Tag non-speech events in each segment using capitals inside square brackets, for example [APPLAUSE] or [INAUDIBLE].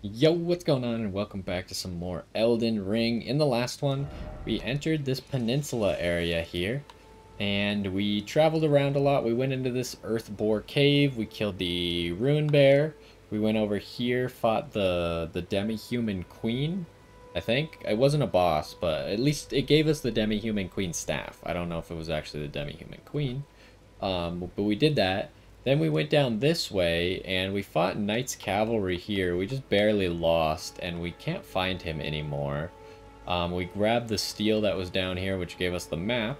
Yo, what's going on and welcome back to some more Elden Ring. In the last one, we entered this peninsula area here, and we traveled around a lot. We went into this Earthbore Cave, we killed the rune bear, we went over here, fought the, the demi-human queen, I think. It wasn't a boss, but at least it gave us the demi-human queen staff. I don't know if it was actually the demi-human queen, um, but we did that. Then we went down this way and we fought Night's Cavalry here. We just barely lost and we can't find him anymore. Um, we grabbed the steel that was down here which gave us the map.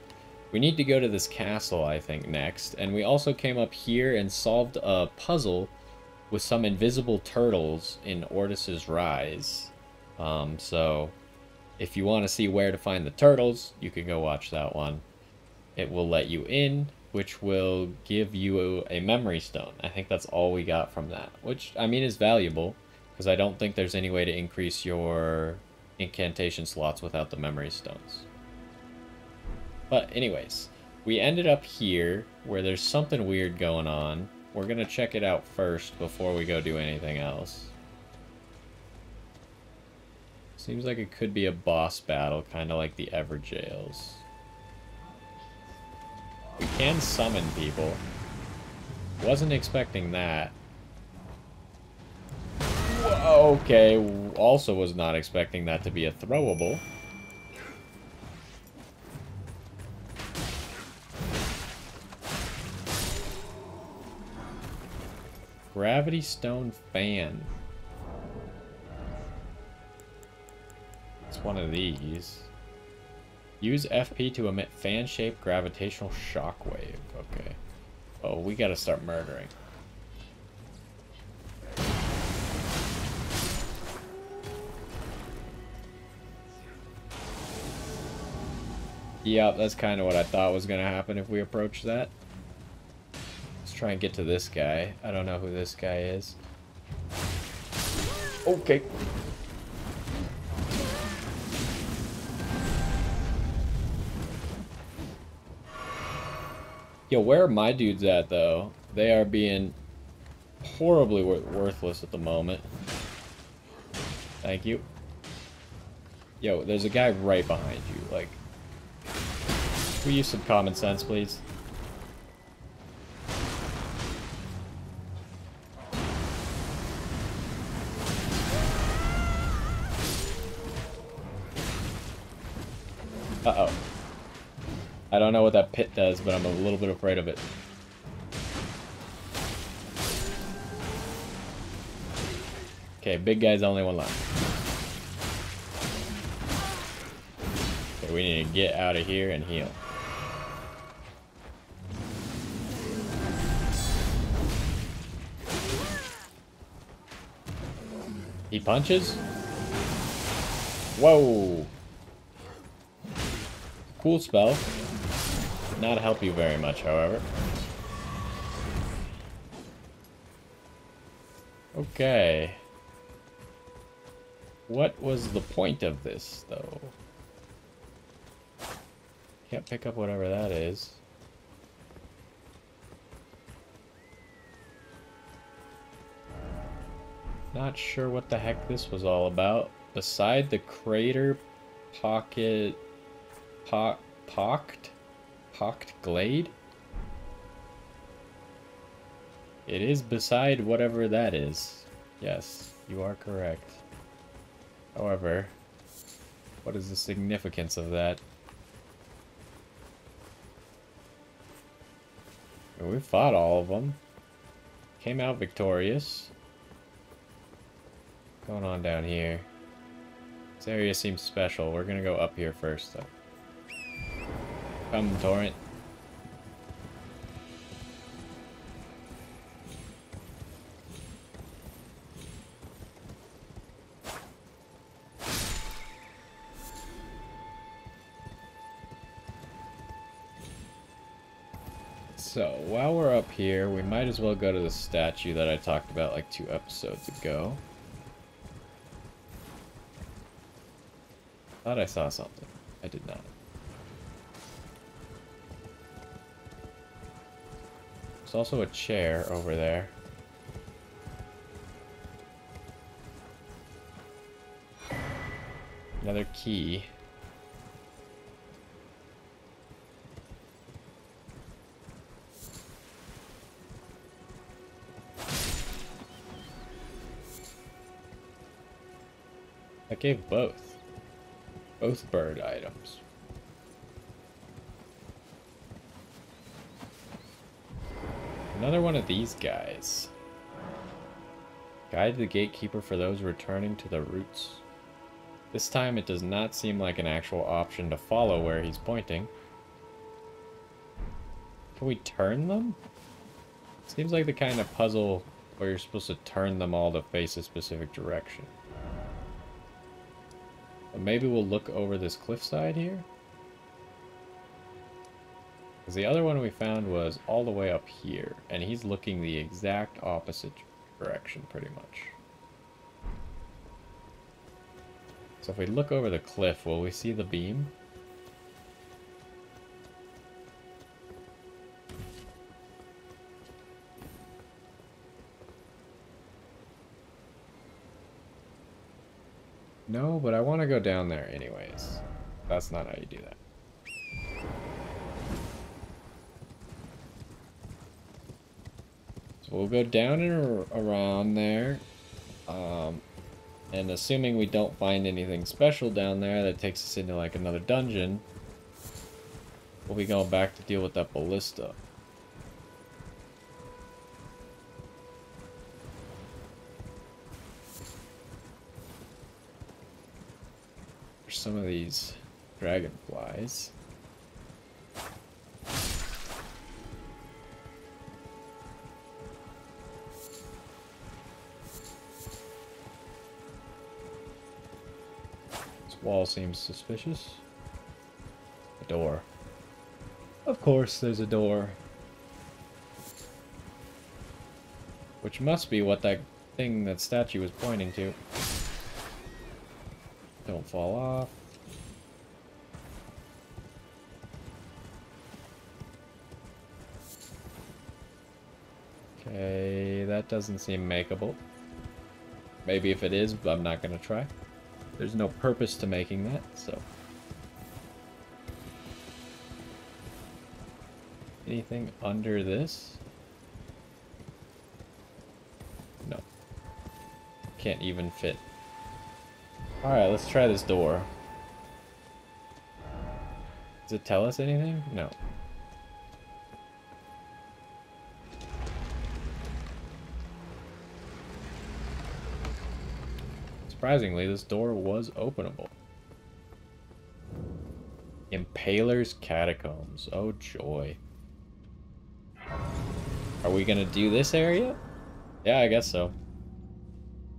We need to go to this castle I think next. And we also came up here and solved a puzzle with some invisible turtles in Oridys's Rise. Um, so if you want to see where to find the turtles, you can go watch that one. It will let you in which will give you a, memory stone. I think that's all we got from that, which, I mean, is valuable, because I don't think there's any way to increase your incantation slots without the memory stones. But anyways, we ended up here, where there's something weird going on. We're going to check it out first before we go do anything else. Seems like it could be a boss battle, kind of like the Evergaols. We can summon people. Wasn't expecting that. Okay, also was not expecting that to be a throwable. Gravity Stone Fan. It's one of these. Use FP to emit fan-shaped gravitational shockwave. Okay. Oh, we gotta start murdering. Yep, that's kind of what I thought was going to happen if we approach that. Let's try and get to this guy. I don't know who this guy is. Okay. Yo, where are my dudes at, though? They are being horribly wor worthless at the moment. Thank you. Yo, there's a guy right behind you. Like, we use some common sense, please? I don't know what that pit does, but I'm a little bit afraid of it. Okay, big guy's only one left. Okay, we need to get out of here and heal. He punches? Whoa! Cool spell. Not help you very much, however. Okay. What was the point of this, though? Can't pick up whatever that is. Not sure what the heck this was all about. Beside the crater pocket... Po pocked? Pocked Glade? It is beside whatever that is. Yes, you are correct. However, what is the significance of that? We fought all of them. Came out victorious. What's going on down here? This area seems special. We're gonna go up here first, though. Come, Torrent. So, while we're up here, we might as well go to the statue that I talked about like two episodes ago. Thought I saw something. I did not. There's also a chair over there. Another key. I gave both. Both bird items. Another one of these guys. Guide the gatekeeper for those returning to the roots. This time it does not seem like an actual option to follow where he's pointing. Can we turn them? Seems like the kind of puzzle where you're supposed to turn them all to face a specific direction. But maybe we'll look over this cliffside here? Because the other one we found was all the way up here, and he's looking the exact opposite direction, pretty much. So if we look over the cliff, will we see the beam? No, but I want to go down there anyways. That's not how you do that. We'll go down and around there. Um, and assuming we don't find anything special down there that takes us into like another dungeon, we'll be going back to deal with that ballista. Some of these dragonflies. Wall seems suspicious. A door. Of course there's a door. Which must be what that thing, that statue was pointing to. Don't fall off. Okay, that doesn't seem makeable. Maybe if it is, but I'm not gonna try. There's no purpose to making that, so. Anything under this? No. Can't even fit. Alright, let's try this door. Does it tell us anything? No. Surprisingly, this door was openable. Impaler's Catacombs. Oh, joy. Are we gonna do this area? Yeah, I guess so.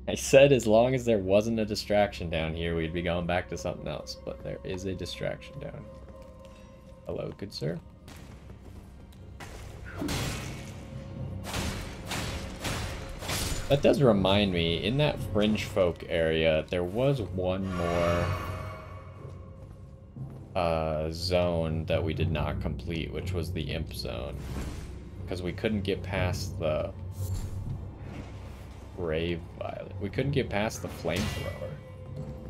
I said as long as there wasn't a distraction down here, we'd be going back to something else. But there is a distraction down. Hello, good sir. That does remind me, in that fringe folk area, there was one more uh, zone that we did not complete, which was the imp zone. Because we couldn't get past the grave violet. We couldn't get past the flamethrower.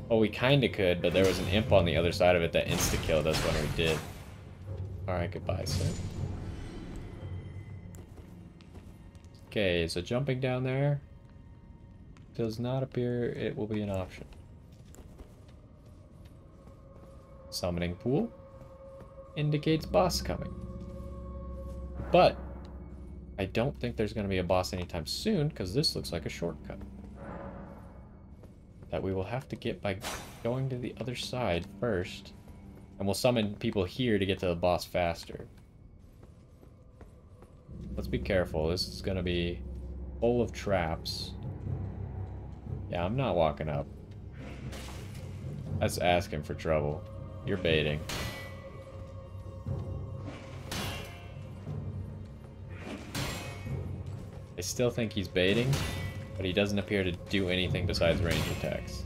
Well, we kinda could, but there was an imp on the other side of it that insta-killed us when we did. Alright, goodbye, sir. Okay, so jumping down there does not appear it will be an option. Summoning pool indicates boss coming. But I don't think there's going to be a boss anytime soon because this looks like a shortcut. That we will have to get by going to the other side first. And we'll summon people here to get to the boss faster. Let's be careful. This is going to be full of traps. Yeah, I'm not walking up. That's asking for trouble. You're baiting. I still think he's baiting, but he doesn't appear to do anything besides range attacks.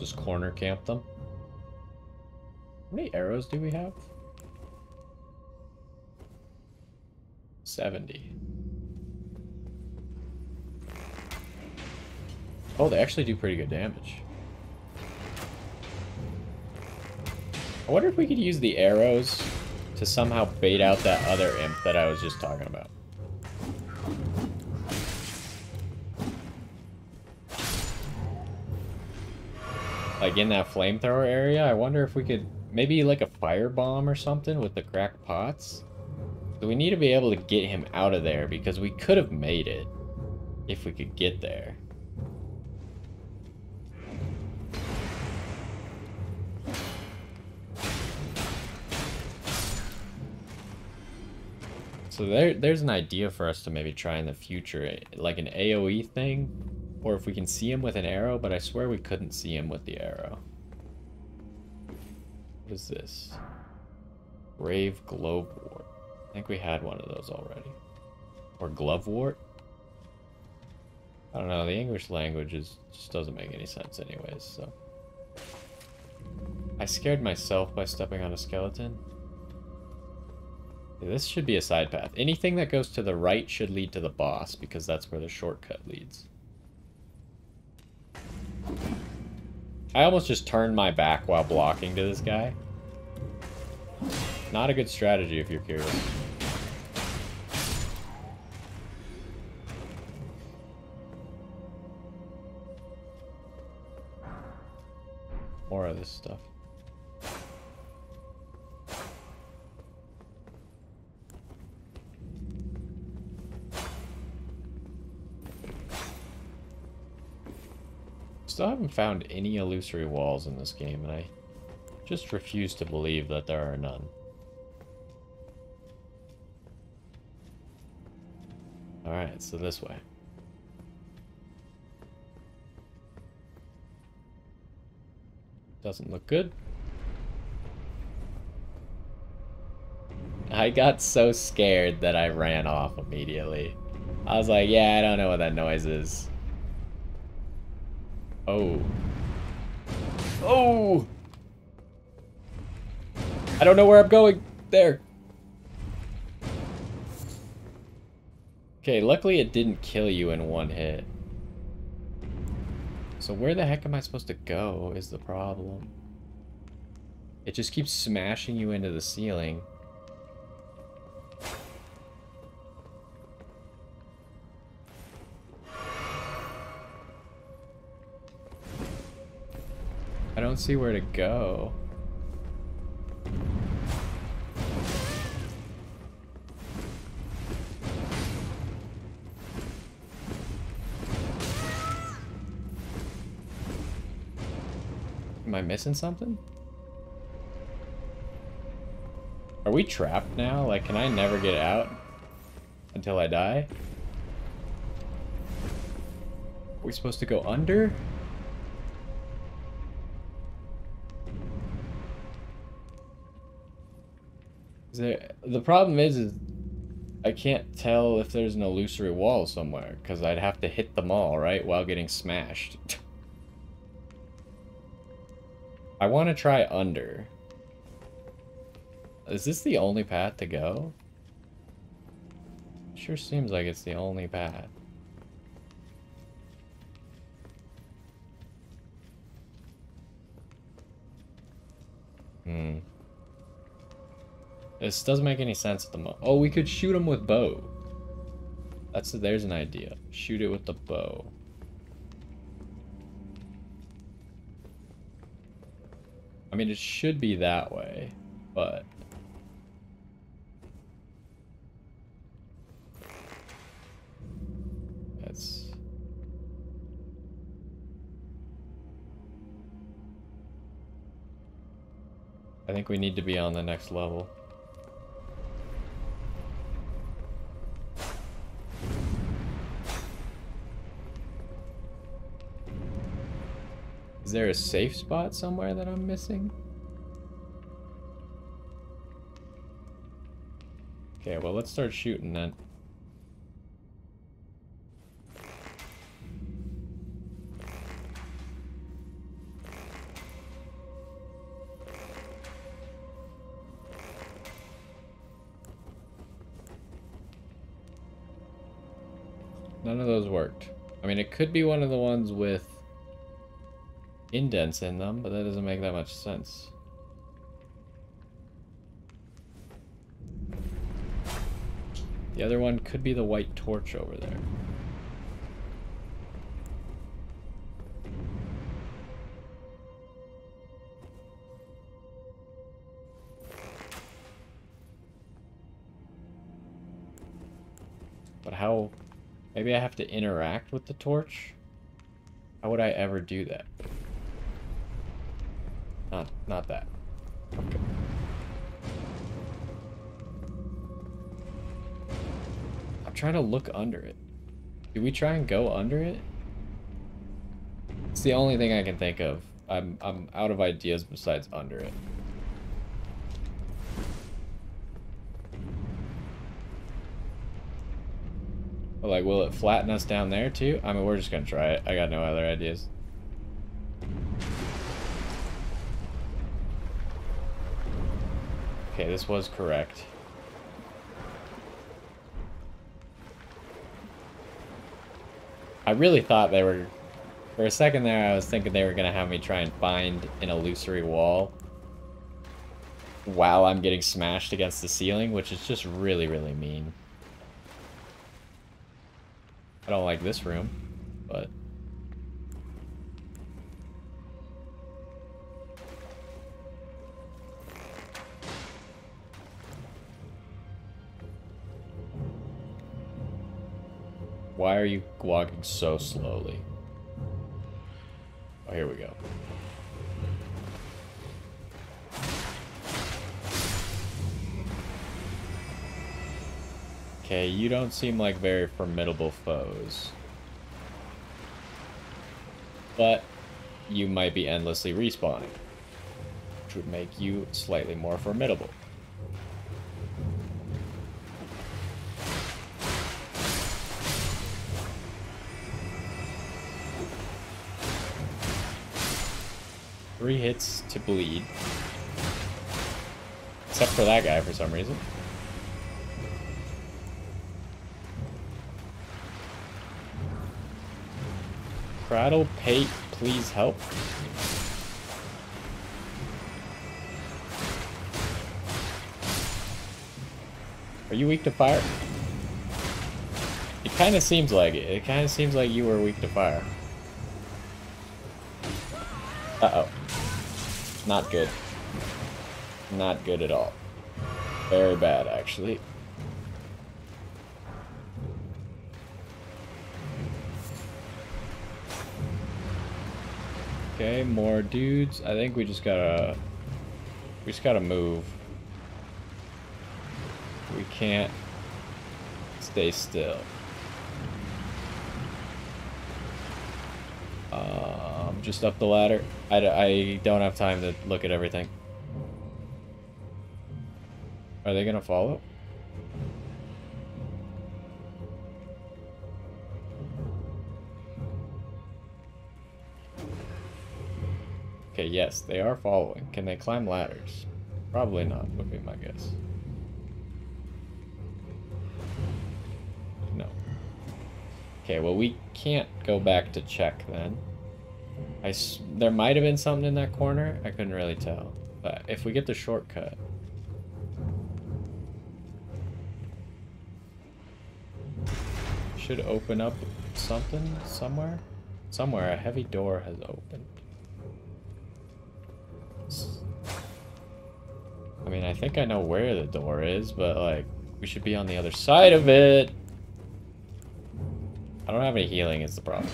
Just corner camp them. How many arrows do we have? 70. Oh, they actually do pretty good damage. I wonder if we could use the arrows to somehow bait out that other imp that I was just talking about. Like in that flamethrower area, I wonder if we could maybe like a fire bomb or something with the cracked pots. So we need to be able to get him out of there because we could have made it if we could get there. So there, there's an idea for us to maybe try in the future, like an AoE thing, or if we can see him with an arrow, but I swear we couldn't see him with the arrow. What is this? Grave Glowwort. I think we had one of those already. Or Glove Glovewort? I don't know, the English language is, just doesn't make any sense anyways, so... I scared myself by stepping on a skeleton. This should be a side path. Anything that goes to the right should lead to the boss, because that's where the shortcut leads. I almost just turned my back while blocking to this guy. Not a good strategy if you're curious. More of this stuff. Still haven't found any illusory walls in this game, and I just refuse to believe that there are none. Alright, so this way. Doesn't look good. I got so scared that I ran off immediately. I was like, yeah, I don't know what that noise is. Oh. Oh! I don't know where I'm going. There. Okay, luckily it didn't kill you in one hit. So where the heck am I supposed to go is the problem. It just keeps smashing you into the ceiling. See where to go. Am I missing something? Are we trapped now? Like, can I never get out until I die? Are we supposed to go under? There, the problem is, is I can't tell if there's an illusory wall somewhere, because I'd have to hit them all, right, while getting smashed. [LAUGHS] I want to try under. Is this the only path to go? Sure seems like it's the only path. Hmm. This doesn't make any sense at the moment. Oh, we could shoot him with bow. That's there's an idea. Shoot it with the bow. I mean, it should be that way, but... That's... I think we need to be on the next level. Is there a safe spot somewhere that I'm missing? Okay, well, let's start shooting then. None of those worked. I mean, it could be one of the ones with indents in them, but that doesn't make that much sense. The other one could be the white torch over there. But how... Maybe I have to interact with the torch? How would I ever do that? Not, not that. Okay. I'm trying to look under it. Do we try and go under it? It's the only thing I can think of. I'm I'm out of ideas besides under it. Like, will it flatten us down there too? I mean, we're just gonna try it. I got no other ideas. Okay, this was correct. I really thought they were... For a second there, I was thinking they were going to have me try and find an illusory wall while I'm getting smashed against the ceiling, which is just really, really mean. I don't like this room, but... Why are you walking so slowly? Oh, here we go. Okay, you don't seem like very formidable foes. But you might be endlessly respawning, which would make you slightly more formidable. Three hits to bleed. Except for that guy for some reason. Prattle, Pate, please help. Are you weak to fire? It kind of seems like it. It kind of seems like you were weak to fire. Uh-oh. Not good. Not good at all. Very bad, actually. Okay, more dudes. I think we just gotta... We just gotta move. We can't stay still. Um, just up the ladder. I, I don't have time to look at everything. Are they gonna follow? Okay, yes, they are following. Can they climb ladders? Probably not, would be my guess. No. Okay, well, we can't go back to check then. There might have been something in that corner. I couldn't really tell. But if we get the shortcut... Should open up something somewhere? Somewhere, a heavy door has opened. I mean, I think I know where the door is, but like, we should be on the other side of it. I don't have any healing is the problem.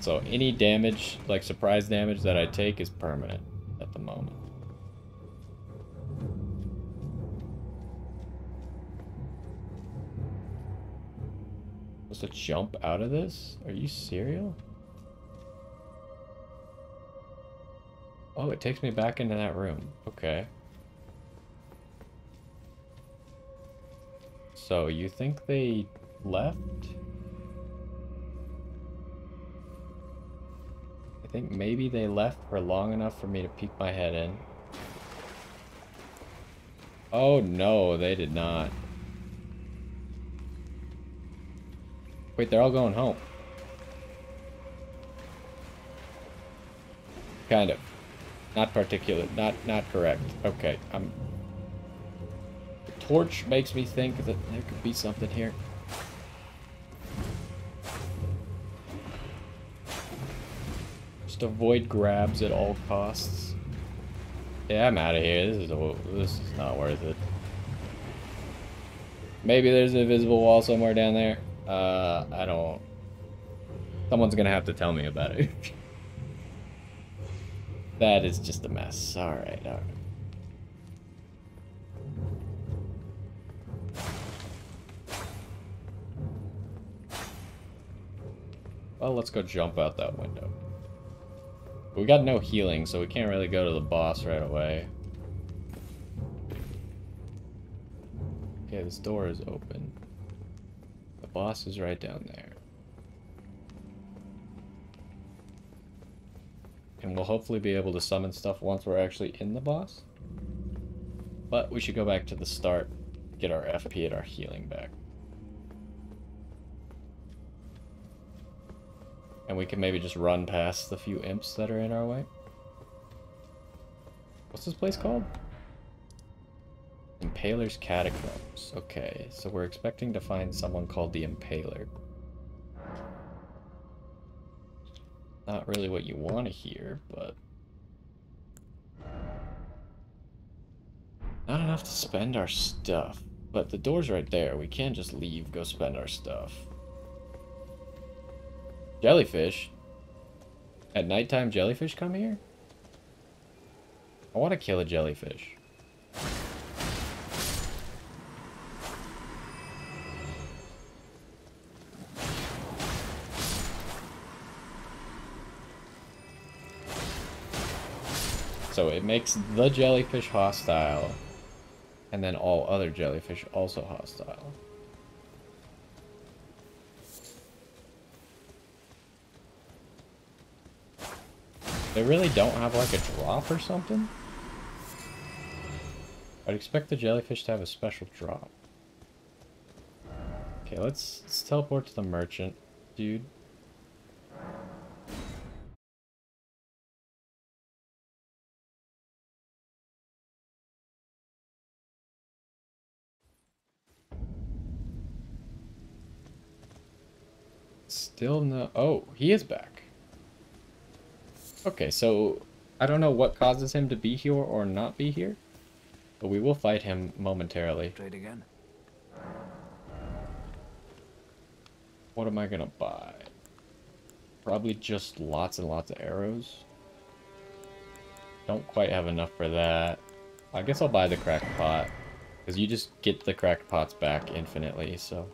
So any damage, like surprise damage that I take is permanent at the moment. Supposed to jump out of this? Are you serial? Oh, it takes me back into that room. Okay. So, you think they left? I think maybe they left for long enough for me to peek my head in. Oh no, they did not. Wait, they're all going home. Kind of. Not particulate. Not not correct. Okay, I'm... The torch makes me think that there could be something here. Just avoid grabs at all costs. Yeah, I'm out of here. This is a, this is not worth it. Maybe there's an invisible wall somewhere down there. Uh, I don't... Someone's gonna have to tell me about it. [LAUGHS] that is just a mess. Alright, alright. Well, let's go jump out that window. We got no healing, so we can't really go to the boss right away. Okay, this door is open. The boss is right down there. And we'll hopefully be able to summon stuff once we're actually in the boss. But we should go back to the start, get our FP and our healing back. And we can maybe just run past the few imps that are in our way. What's this place called? Impaler's Catacombs. Okay, so we're expecting to find someone called the Impaler. Not really what you want to hear, but... Not enough to spend our stuff. But the door's right there. We can't just leave, go spend our stuff. Jellyfish? At nighttime, jellyfish come here? I want to kill a jellyfish. So it makes the jellyfish hostile, and then all other jellyfish also hostile. They really don't have like a drop or something? I'd expect the jellyfish to have a special drop. Okay, let's, let's teleport to the merchant, dude. Still no... Oh, he is back. Okay, so I don't know what causes him to be here or not be here, but we will fight him momentarily. Trade again. What am I gonna buy? Probably just lots and lots of arrows. Don't quite have enough for that. I guess I'll buy the cracked pot. Because you just get the cracked pots back infinitely, so...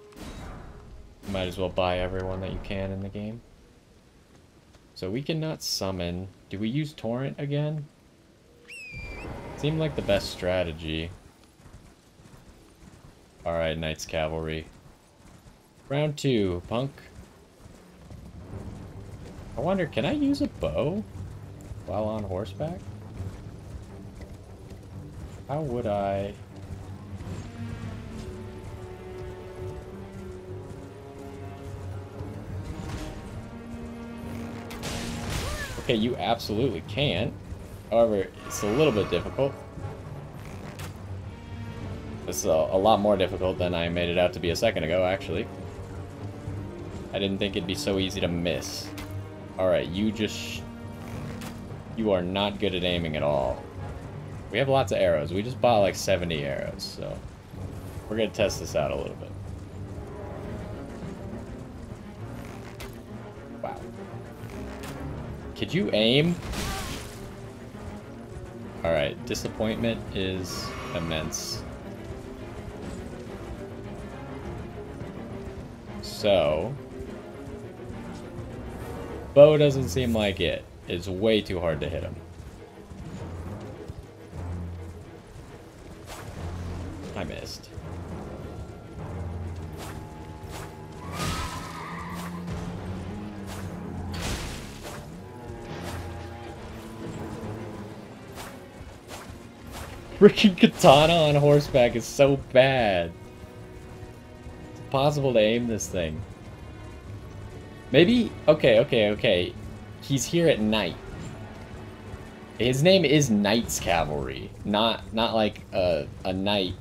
Might as well buy everyone that you can in the game. So we cannot summon. Do we use Torrent again? Seemed like the best strategy. Alright, Night's Cavalry. Round two, punk. I wonder, can I use a bow while on horseback? How would I... Okay, you absolutely can. However, it's a little bit difficult. It's a, a, lot more difficult than I made it out to be a second ago, actually. I didn't think it'd be so easy to miss. Alright, you just... You are not good at aiming at all. We have lots of arrows. We just bought like 70 arrows, so... We're gonna test this out a little bit. Could you aim? Alright, disappointment is immense. So... Bow doesn't seem like it. It's way too hard to hit him. I missed. Freaking katana on horseback is so bad. It's impossible to aim this thing. Maybe, okay, okay, okay. He's here at night. His name is Night's Cavalry, not not like a, a knight,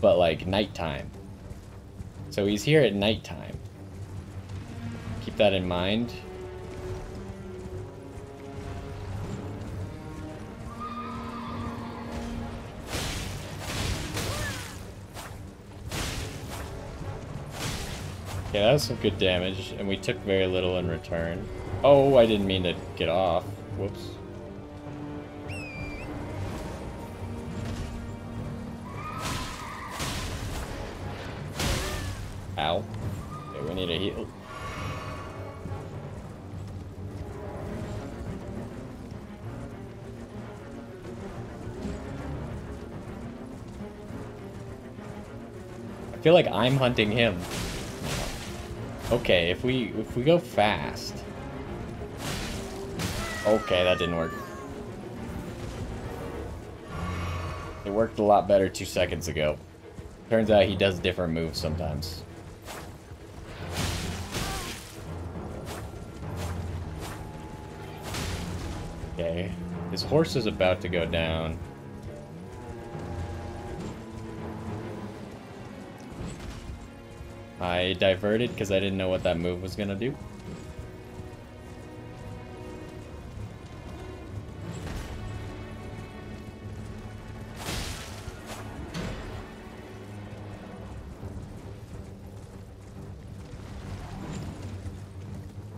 but like nighttime. So he's here at nighttime. Keep that in mind. Yeah, that was some good damage, and we took very little in return. Oh, I didn't mean to get off. Whoops. Ow. Okay, we need a heal. I feel like I'm hunting him. Okay, if we if we go fast. Okay, that didn't work. It worked a lot better two seconds ago. Turns out he does different moves sometimes. Okay, his horse is about to go down. I diverted because I didn't know what that move was going to do.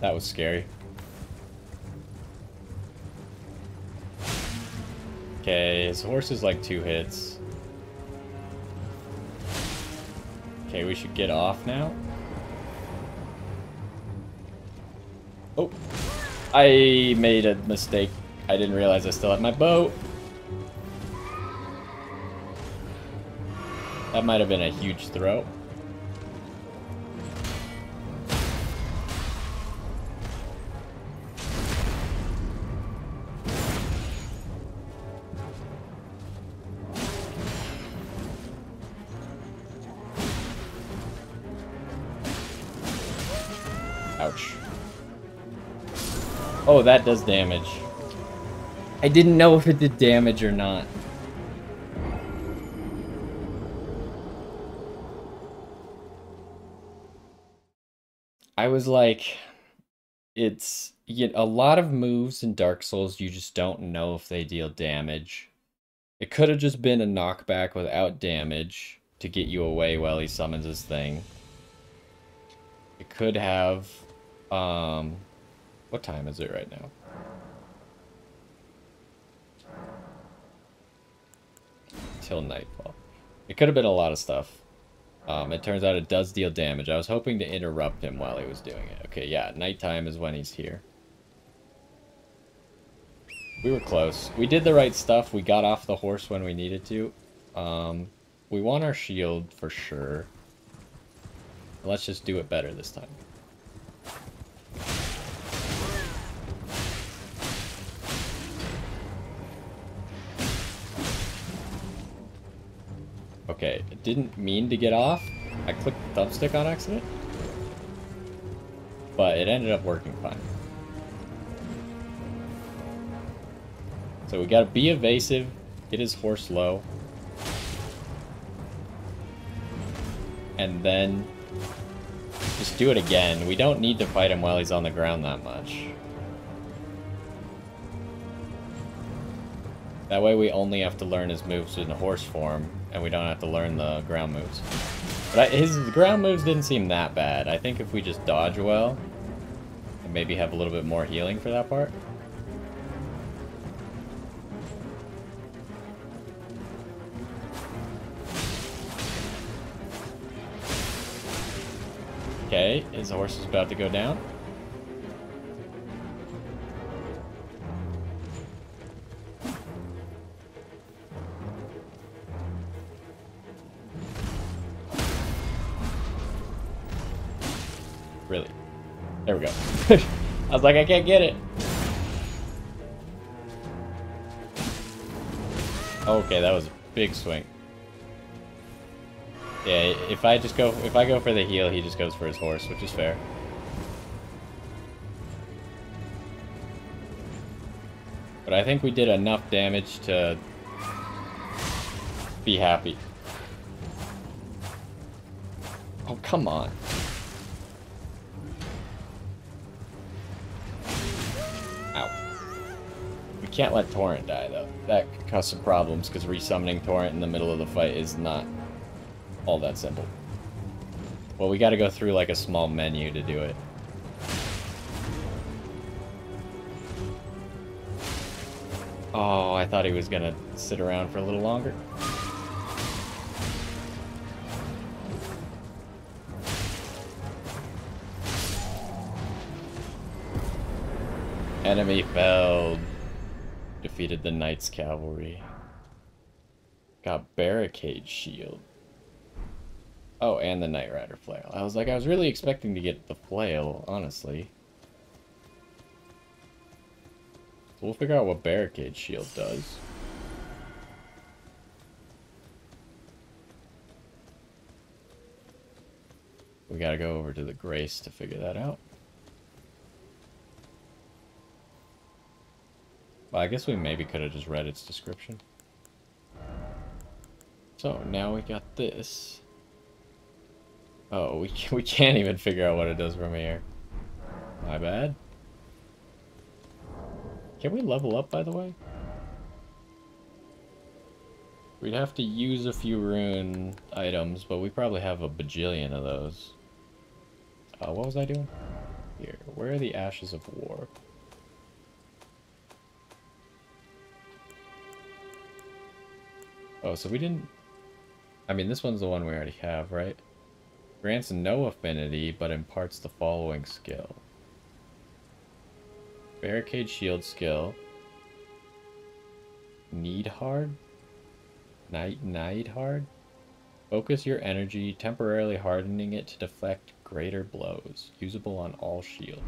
That was scary. Okay, his horse is like two hits. Okay, we should get off now. Oh, I made a mistake. I didn't realize I still had my boat. That might have been a huge throw. Oh, that does damage. I didn't know if it did damage or not. I was like, it's you a lot of moves in Dark Souls you just don't know if they deal damage. It could have just been a knockback without damage to get you away while he summons his thing. It could have um, what time is it right now? Till nightfall. It could have been a lot of stuff. Um, it turns out it does deal damage. I was hoping to interrupt him while he was doing it. Okay, yeah, nighttime is when he's here. We were close. We did the right stuff. We got off the horse when we needed to. Um, we want our shield for sure. Let's just do it better this time. Okay, it didn't mean to get off. I clicked the thumbstick on accident. But it ended up working fine. So we gotta be evasive, get his horse low. And then just do it again. We don't need to fight him while he's on the ground that much. That way we only have to learn his moves in horse form, and we don't have to learn the ground moves. But I, his ground moves didn't seem that bad. I think if we just dodge well, and maybe have a little bit more healing for that part. Okay, his horse is about to go down. was like, I can't get it. Okay, that was a big swing. Yeah, if I just go if I go for the heel, he just goes for his horse, which is fair. But I think we did enough damage to be happy. Oh, come on. Can't let Torrent die, though. That could cause some problems, because resummoning Torrent in the middle of the fight is not all that simple. Well, we gotta go through, like, a small menu to do it. Oh, I thought he was gonna sit around for a little longer. Enemy felled. Defeated the Night's Cavalry. Got Barricade Shield. Oh, and the Nightrider Flail. I was like, I was really expecting to get the Flail, honestly. So we'll figure out what Barricade Shield does. We gotta go over to the Grace to figure that out. Well, I guess we maybe could have just read its description. So, now we got this. Oh, we, [LAUGHS] we can't even figure out what it does from here. My bad. Can we level up, by the way? We'd have to use a few rune items, but we probably have a bajillion of those. Uh, what was I doing? Here, where are the Ashes of War? Oh, so we didn't... I mean, this one's the one we already have, right? Grants no affinity, but imparts the following skill. Barricade shield skill. Need hard? Night night hard? Focus your energy, temporarily hardening it to deflect greater blows. Usable on all shields.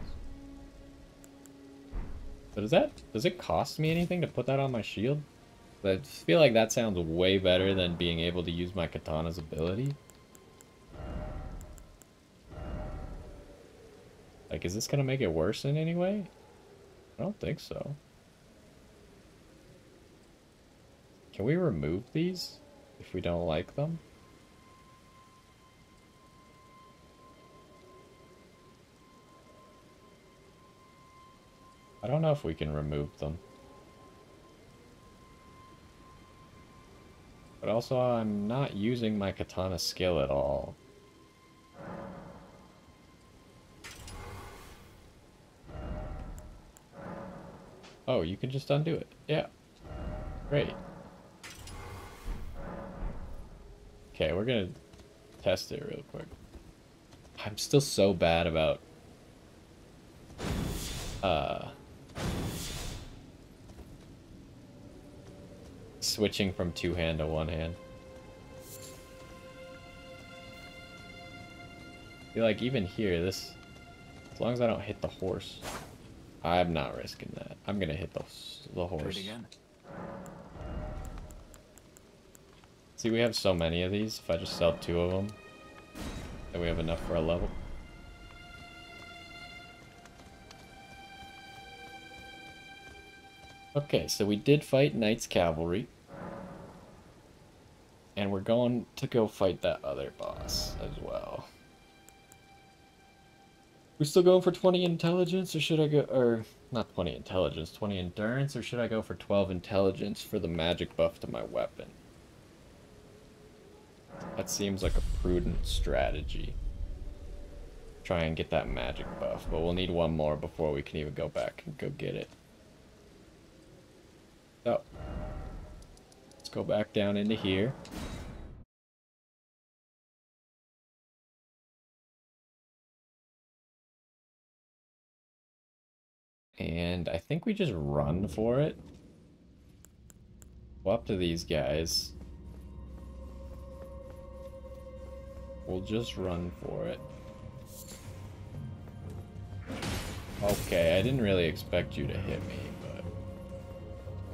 So does that does it cost me anything to put that on my shield? I feel like that sounds way better than being able to use my katana's ability. Like, is this gonna make it worse in any way? I don't think so. Can we remove these if we don't like them? I don't know if we can remove them. But also, I'm not using my katana skill at all. Oh, you can just undo it. Yeah. Great. Okay, we're gonna test it real quick. I'm still so bad about... Uh... switching from two hand to one hand. I feel like even here, this, as long as I don't hit the horse, I'm not risking that. I'm gonna hit the, the horse. See, we have so many of these. If I just sell two of them, then we have enough for a level. Okay, so we did fight Night's Cavalry. And we're going to go fight that other boss as well. We still going for 20 intelligence, or should I go, or, not 20 intelligence, 20 endurance, or should I go for 12 intelligence for the magic buff to my weapon? That seems like a prudent strategy. Try and get that magic buff, but we'll need one more before we can even go back and go get it. So, let's go back down into here. And I think we just run for it. Go up to these guys. We'll just run for it. Okay, I didn't really expect you to hit me, but...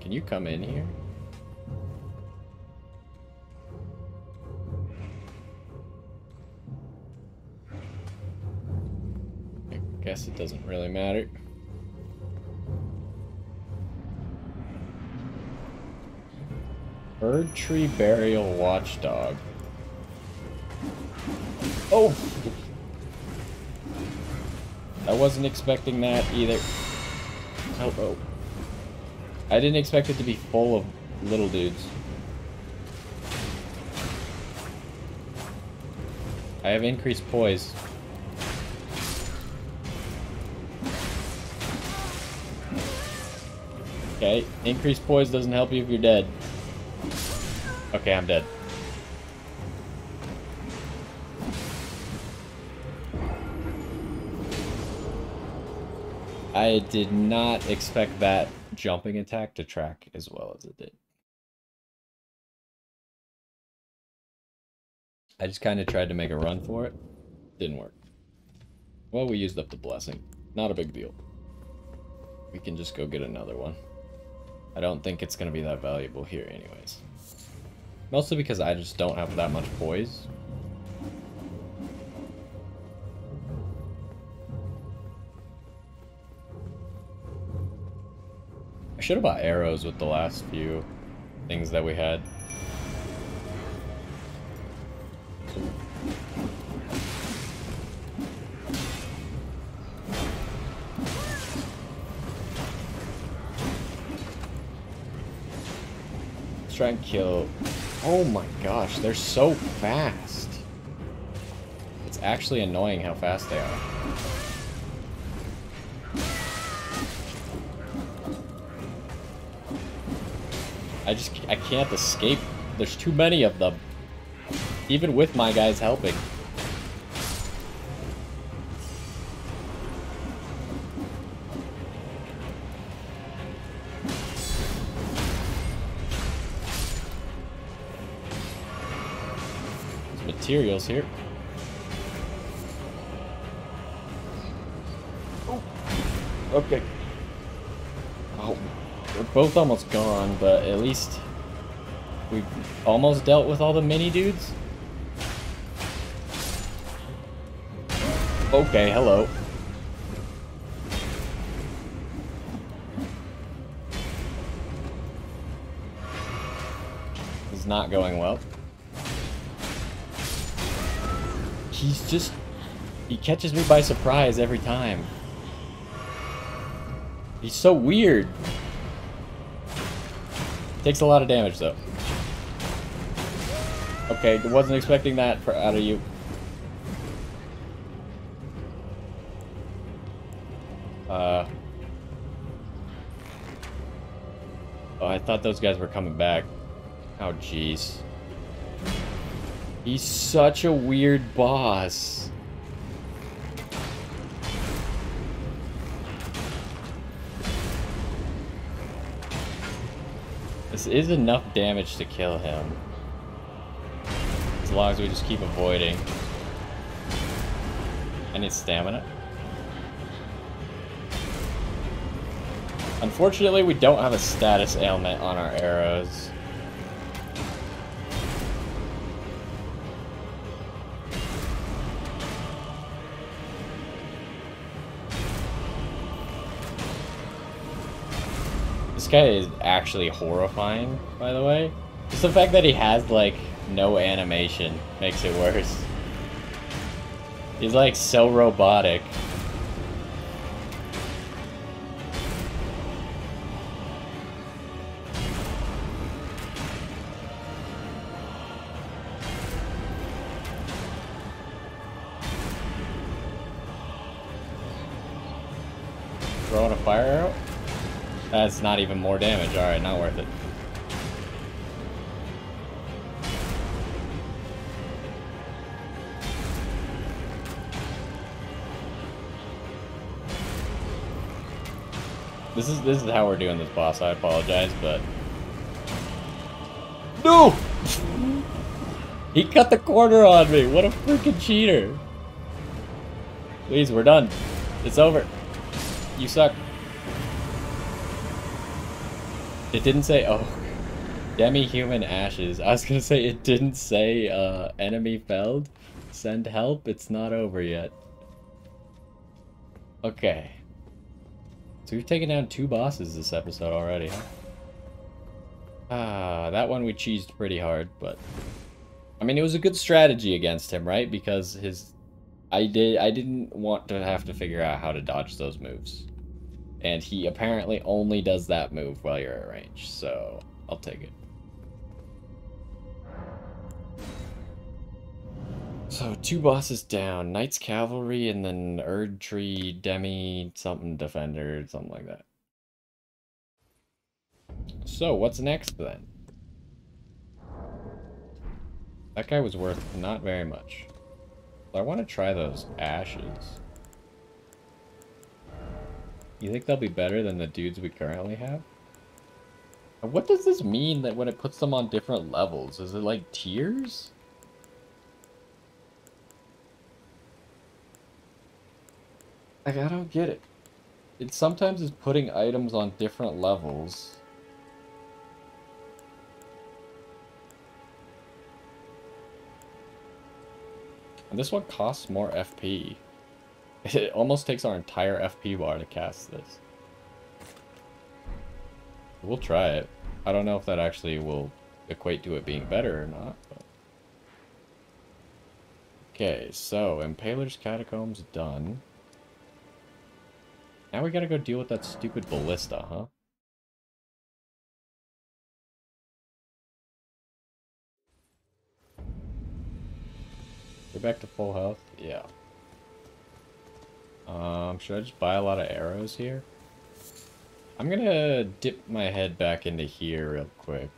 Can you come in here? I guess it doesn't really matter. Erdtree Burial Watchdog. Oh! I wasn't expecting that either. Oh, oh. I didn't expect it to be full of little dudes. I have increased poise. Okay, increased poise doesn't help you if you're dead. Okay, I'm dead. I did not expect that jumping attack to track as well as it did. I just kind of tried to make a run for it. Didn't work. Well, we used up the blessing. Not a big deal. We can just go get another one. I don't think it's going to be that valuable here anyways. Mostly because I just don't have that much poise. I should have bought arrows with the last few things that we had. Let's try and kill... Oh my gosh, they're so fast. It's actually annoying how fast they are. I just, I can't escape. There's too many of them. Even with my guys helping. Materials here. Oh. Okay. Oh, we're both almost gone, but at least we've almost dealt with all the mini dudes. Okay, hello. This is not going well. He's just... He catches me by surprise every time. He's so weird. Takes a lot of damage, though. Okay, wasn't expecting that for, out of you. Uh... Oh, I thought those guys were coming back. Oh, jeez. He's such a weird boss. This is enough damage to kill him. As long as we just keep avoiding. I need stamina. Unfortunately, we don't have a status ailment on our arrows. This guy is actually horrifying, by the way. Just the fact that he has, like, no animation makes it worse. He's, like, so robotic. Throwing a fire arrow? That's not even more damage. Alright, not worth it. This is this is how we're doing this boss. I apologize, but no. he cut the corner on me. What a freaking cheater! Please, we're done. It's over. You suck. It didn't say, oh, demi-human ashes. I was gonna say it didn't say, uh, enemy felled. Send help, it's not over yet. Okay. So we've taken down two bosses this episode already? Ah, that one we cheesed pretty hard, but I mean, it was a good strategy against him, right? Because his I did I didn't want to have to figure out how to dodge those moves. And he apparently only does that move while you're at range, so I'll take it. So two bosses down, Night's Cavalry and then Erdtree Demi something Defender, something like that. So what's next then? That guy was worth not very much. I want to try those ashes. You think they'll be better than the dudes we currently have? What does this mean that when it puts them on different levels? Is it like tiers? Like, I don't get it. It sometimes is putting items on different levels. And this one costs more FP. [LAUGHS] It almost takes our entire FP bar to cast this. We'll try it. I don't know if that actually will equate to it being better or not. But... Okay, so Impaler's Catacombs done. Now we gotta go deal with that stupid ballista, huh? We're back to full health? Yeah. Um, should I just buy a lot of arrows here? I'm gonna dip my head back into here real quick.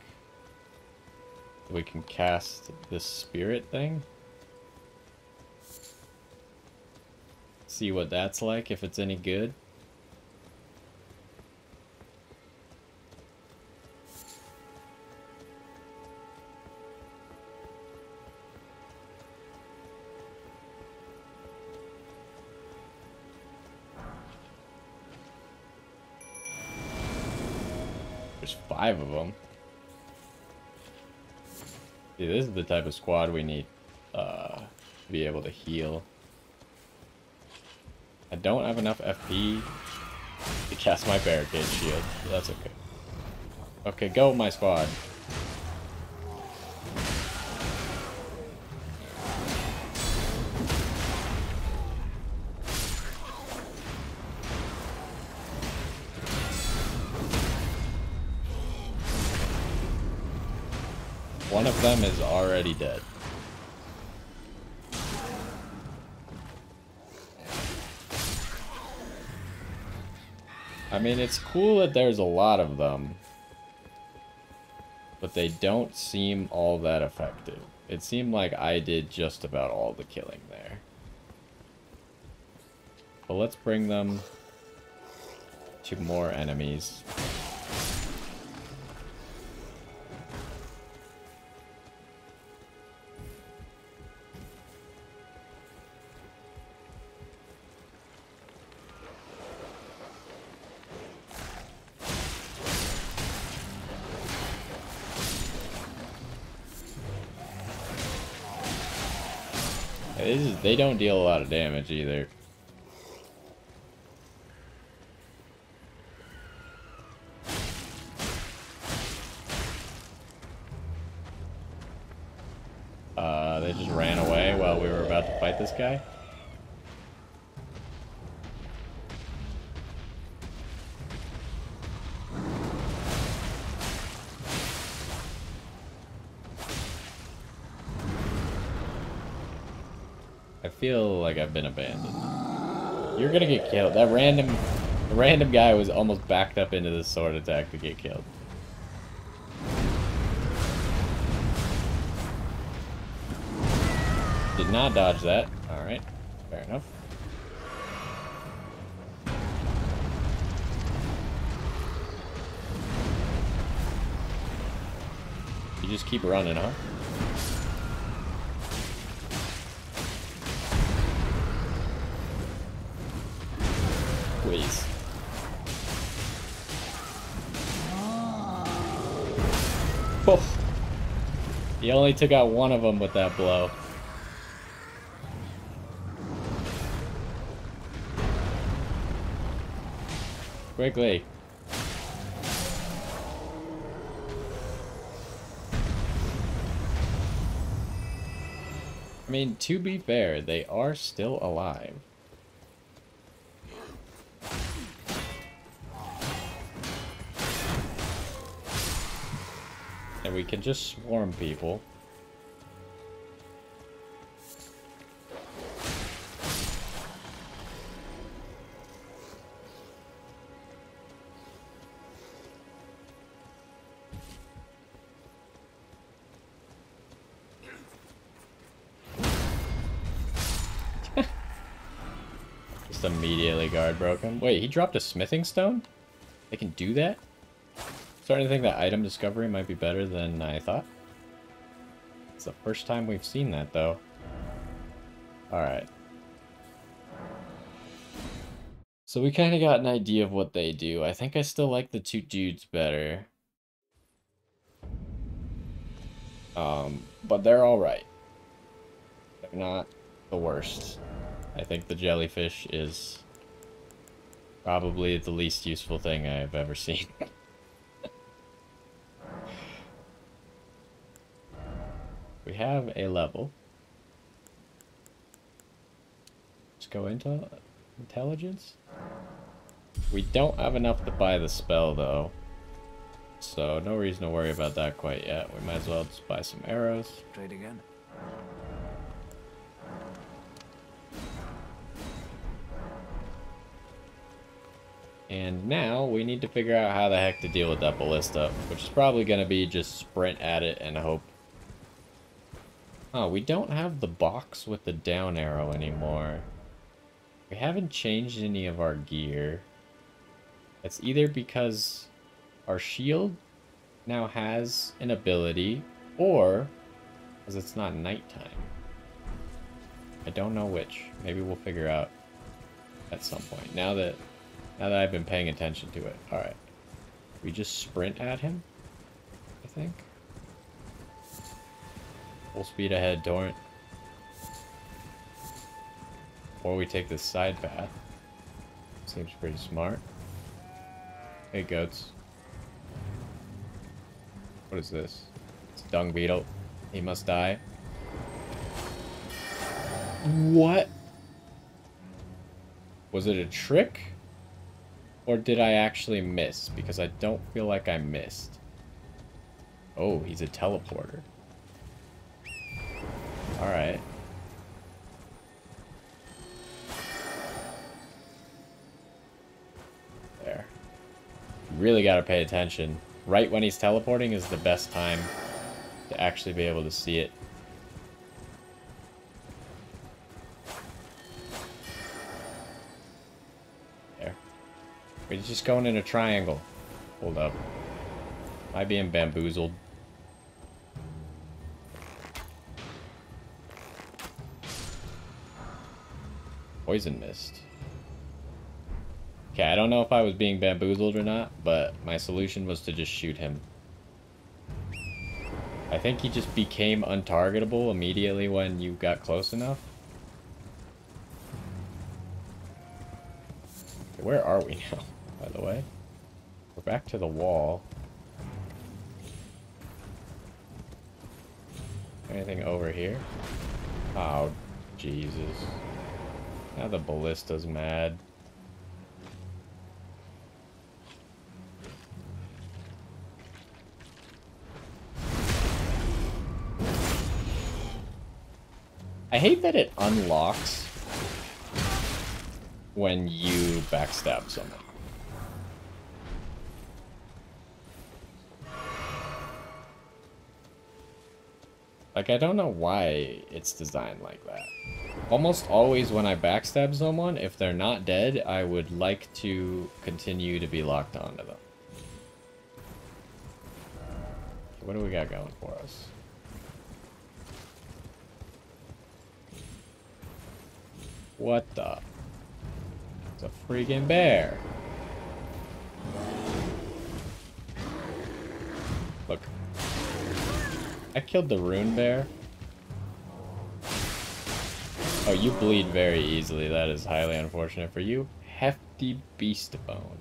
we can cast this spirit thing. See what that's like, if it's any good. Five of them. See, this is the type of squad we need uh, to be able to heal. I don't have enough FP to cast my barricade shield. That's okay. Okay, go my squad. Already dead. I mean, it's cool that there's a lot of them. But they don't seem all that effective. It seemed like I did just about all the killing there. But let's bring them to more enemies. They don't deal a lot of damage either. Feel like I've been abandoned. You're gonna get killed. That random, random guy was almost backed up into this sword attack to get killed. Did not dodge that. Alright, fair enough. You just keep running, huh? You only took out one of them with that blow. Quickly. I mean, to be fair, they are still alive. Can just swarm people. [LAUGHS] Just immediately guard broken. Wait, he dropped a smithing stone? They can do that? Starting to think that item discovery might be better than I thought. It's the first time we've seen that, though. Alright. So we kind of got an idea of what they do. I think I still like the two dudes better. Um, but they're alright. They're not the worst. I think the jellyfish is probably the least useful thing I've ever [LAUGHS] seen. We have a level. Let's go into intelligence. We don't have enough to buy the spell though. So no reason to worry about that quite yet. We might as well just buy some arrows. Trade again. And now we need to figure out how the heck to deal with that ballista, which is probably going to be just sprint at it and hope. Oh, we don't have the box with the down arrow anymore. We haven't changed any of our gear. It's either because our shield now has an ability, or because it's not nighttime. I don't know which. Maybe we'll figure out at some point. Now that now that I've been paying attention to it. Alright. We just sprint at him, I think. Full speed ahead, Torrent. Or we take this side path. Seems pretty smart. Hey, goats. What is this? It's a dung beetle. He must die. What? Was it a trick? Or did I actually miss? Because I don't feel like I missed. Oh, he's a teleporter. Alright. There. really gotta pay attention. Right when he's teleporting is the best time to actually be able to see it. We're just going in a triangle. Hold up. Am I being bamboozled? Poison mist. Okay, I don't know if I was being bamboozled or not, but my solution was to just shoot him. I think he just became untargetable immediately when you got close enough. Where are we [LAUGHS] now? by the way. We're back to the wall. Anything over here? Oh, Jesus. Now the ballista's mad. I hate that it unlocks when you backstab someone. Like, I don't know why it's designed like that. Almost always when I backstab someone, if they're not dead, I would like to continue to be locked onto them. What do we got going for us? What the? It's a freaking bear. I killed the rune bear. Oh, you bleed very easily. That is highly unfortunate for you. Hefty beast bone.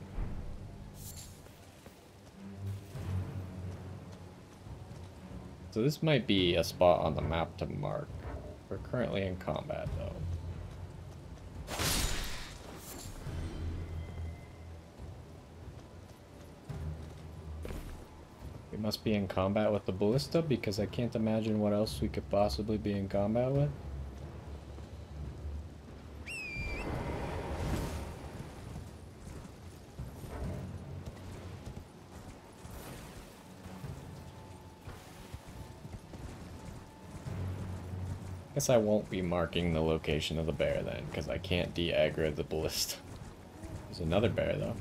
So this might be a spot on the map to mark. We're currently in combat, though. We must be in combat with the ballista because I can't imagine what else we could possibly be in combat with. Guess I won't be marking the location of the bear then, because I can't de-aggro the ballista. There's another bear though.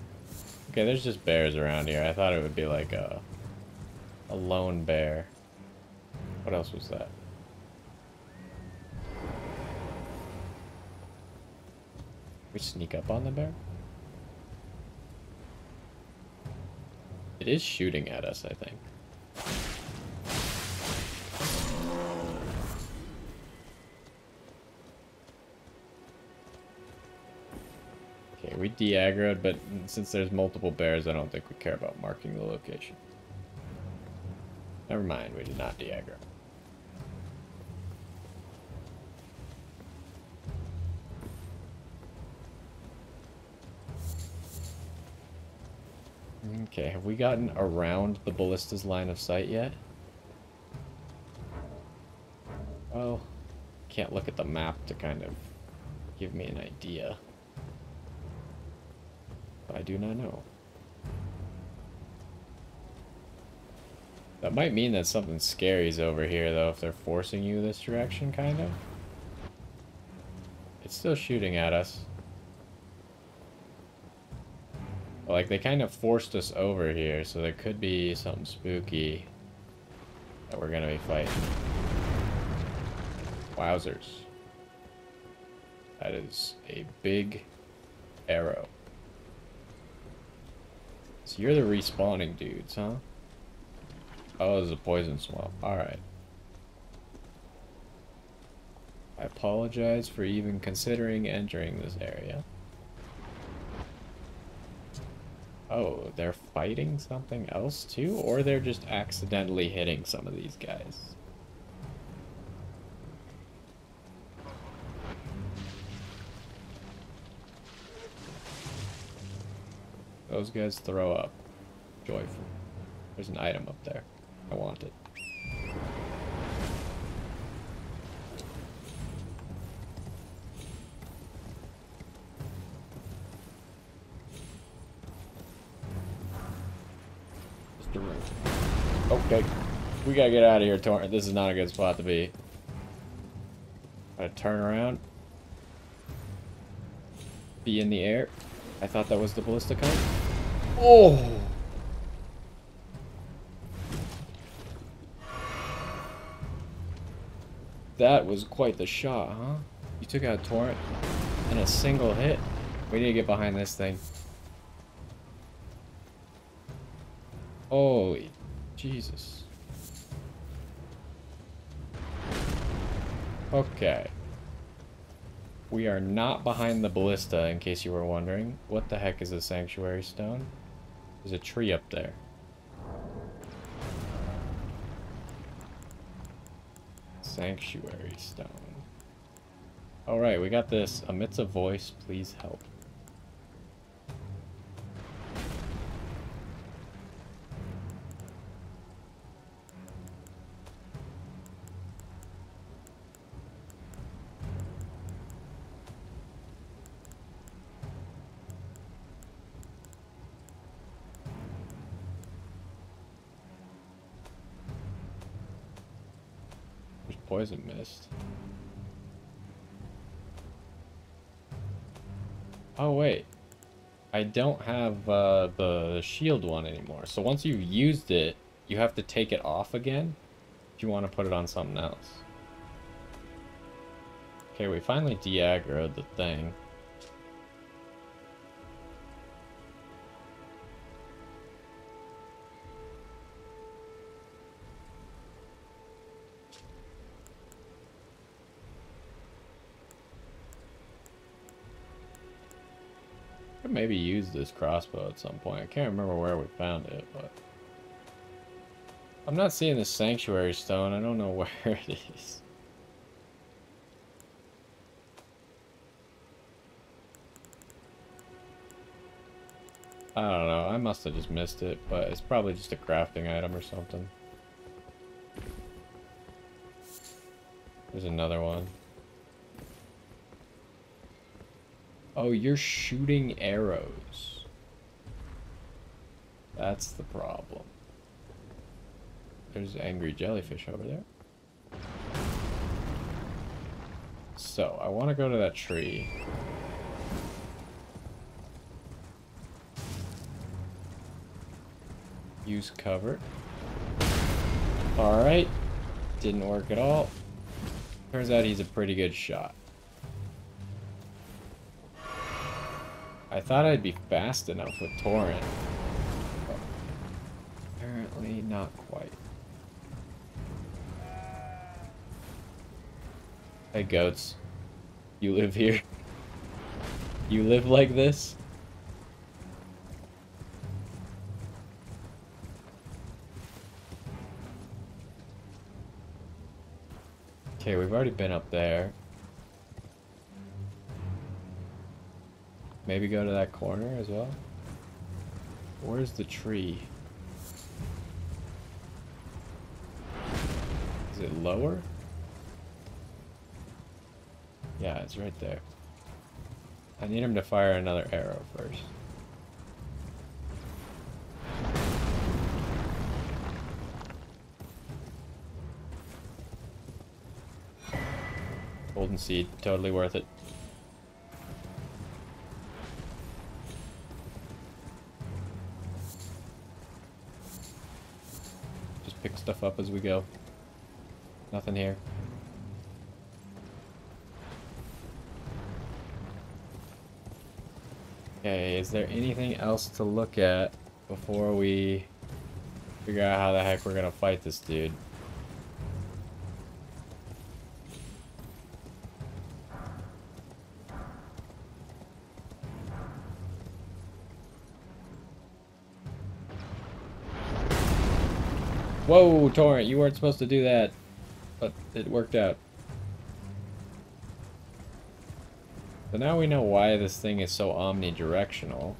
Okay, there's just bears around here. I thought it would be like a, a lone bear. What else was that? We sneak up on the bear? It is shooting at us, I think. Okay, we de-aggroed, but since there's multiple bears, I don't think we care about marking the location. Never mind, we did not de-aggro. Okay, have we gotten around the ballista's line of sight yet? Well, can't look at the map to kind of give me an idea. I do not know. That might mean that something scary is over here, though, if they're forcing you this direction, kind of. It's still shooting at us. Like, they kind of forced us over here, so there could be something spooky that we're gonna be fighting. Wowzers. That is a big arrow. So you're the respawning dudes, huh? Oh, there's a poison swamp. Alright. I apologize for even considering entering this area. Oh, they're fighting something else too? Or they're just accidentally hitting some of these guys? Those guys throw up. Joyful. There's an item up there. I want it. Oh, okay. We gotta get out of here, Torrent. This is not a good spot to be. Gotta turn around. Be in the air. I thought that was the ballista coming. Oh! That was quite the shot, huh? You took out Torrent in a single hit. We need to get behind this thing. Holy Jesus. Okay. We are not behind the ballista, in case you were wondering. What the heck is a sanctuary stone? There's a tree up there. Sanctuary stone. Alright, we got this. Amidst a voice, please help. Poison mist. Oh, wait. I don't have uh, the shield one anymore. So once you've used it, you have to take it off again if you want to put it on something else. Okay, we finally de-aggroed the thing. maybe used this crossbow at some point. I can't remember where we found it, but... I'm not seeing the sanctuary stone. I don't know [LAUGHS] where it is. I don't know. I must have just missed it, but it's probably just a crafting item or something. There's another one. Oh, you're shooting arrows. That's the problem. There's angry jellyfish over there. So, I want to go to that tree. Use cover. Alright. Didn't work at all. Turns out he's a pretty good shot. I thought I'd be fast enough with Torrent. apparently not quite. Hey goats. You live here? You live like this? Okay, we've already been up there. Maybe go to that corner as well? Where's the tree? Is it lower? Yeah, it's right there. I need him to fire another arrow first. Golden seed, totally worth it. Stuff up as we go. Nothing here. Okay, is there anything else to look at before we figure out how the heck we're gonna fight this dude? Whoa, Torrent, you weren't supposed to do that, but it worked out. So now we know why this thing is so omnidirectional.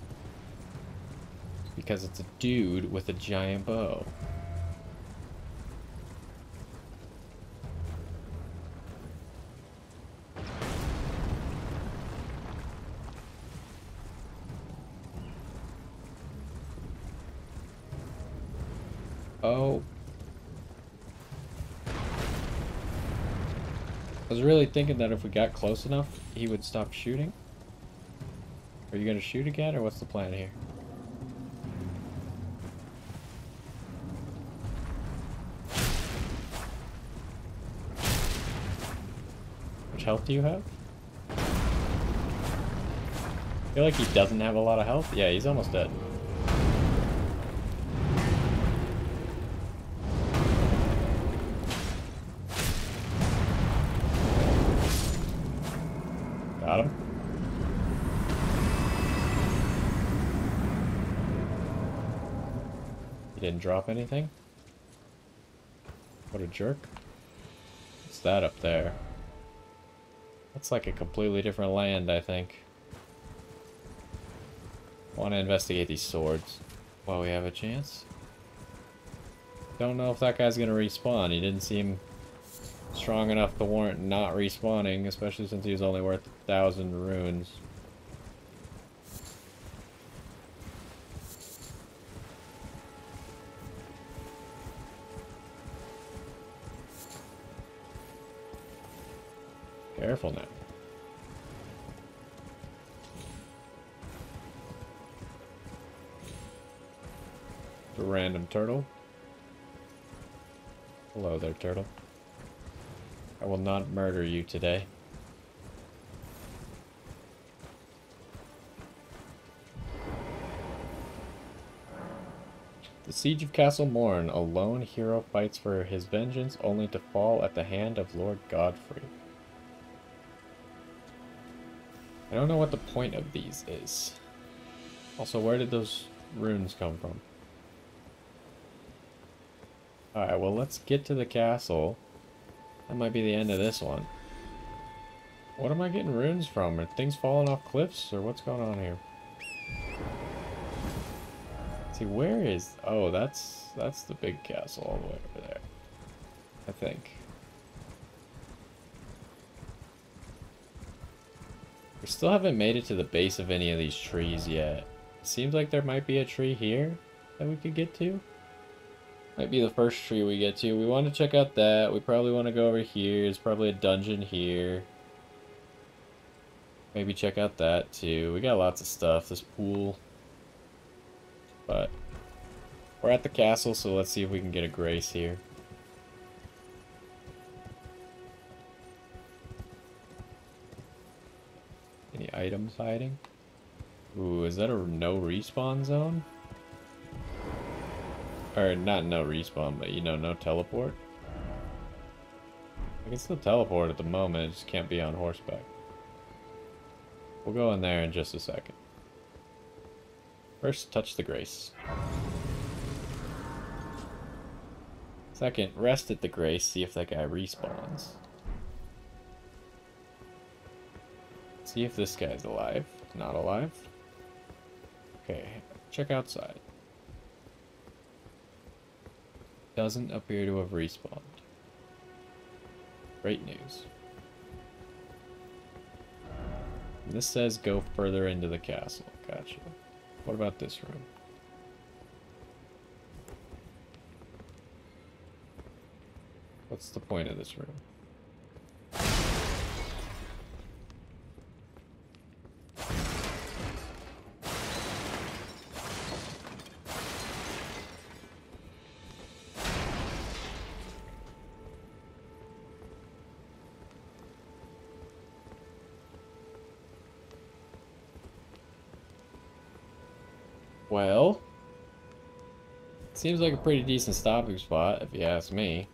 Because it's a dude with a giant bow. Oh. I was really thinking that if we got close enough, he would stop shooting. Are you gonna shoot again, or what's the plan here? Which health do you have? I feel like he doesn't have a lot of health. Yeah, he's almost dead. Drop anything. What a jerk. What's that up there? That's like a completely different land, I think. want to investigate these swords while we have a chance. Don't know if that guy's going to respawn. He didn't seem strong enough to warrant not respawning, especially since he was only worth a thousand runes. Careful now. The random turtle. Hello there, turtle. I will not murder you today. The Siege of Castle Morne. A lone hero fights for his vengeance only to fall at the hand of Lord Godfrey. I don't know what the point of these is. Also, where did those runes come from? Alright, well let's get to the castle. That might be the end of this one. What am I getting runes from? Are things falling off cliffs, or what's going on here? See, where is... Oh, that's that's the big castle all the way over there. I think. We still haven't made it to the base of any of these trees yet. Seems like there might be a tree here that we could get to. Might be the first tree we get to. We want to check out that. We probably want to go over here. There's probably a dungeon here. Maybe check out that too. We got lots of stuff. This pool. But we're at the castle, so let's see if we can get a grace here. Items hiding? Ooh, is that a no respawn zone? Or not no respawn, but you know, no teleport? I can still teleport at the moment, it just can't be on horseback. We'll go in there in just a second. First, touch the grace. Second, rest at the grace, see if that guy respawns. See if this guy's alive. Not alive. Okay, check outside. Doesn't appear to have respawned. Great news. This says go further into the castle. Gotcha. What about this room? What's the point of this room? Seems like a pretty decent stopping spot, if you ask me.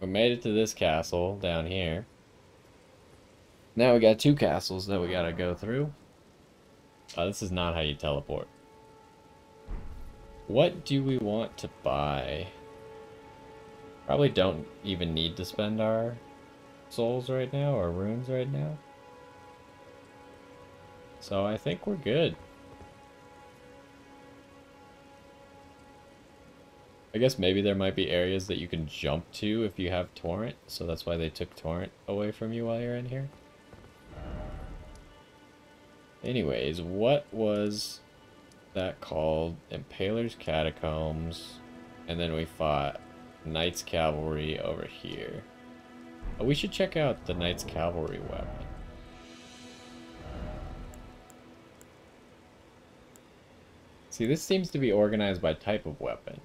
We made it to this castle down here. Now we got two castles that we gotta go through. Oh, this is not how you teleport. What do we want to buy? Probably don't even need to spend our souls right now, or runes right now. So I think we're good. I guess maybe there might be areas that you can jump to if you have Torrent, so that's why they took Torrent away from you while you're in here. Anyways, what was that called? Impaler's Catacombs, and then we fought Night's Cavalry over here. Oh, we should check out the Night's Cavalry weapon. See, this seems to be organized by type of weapon.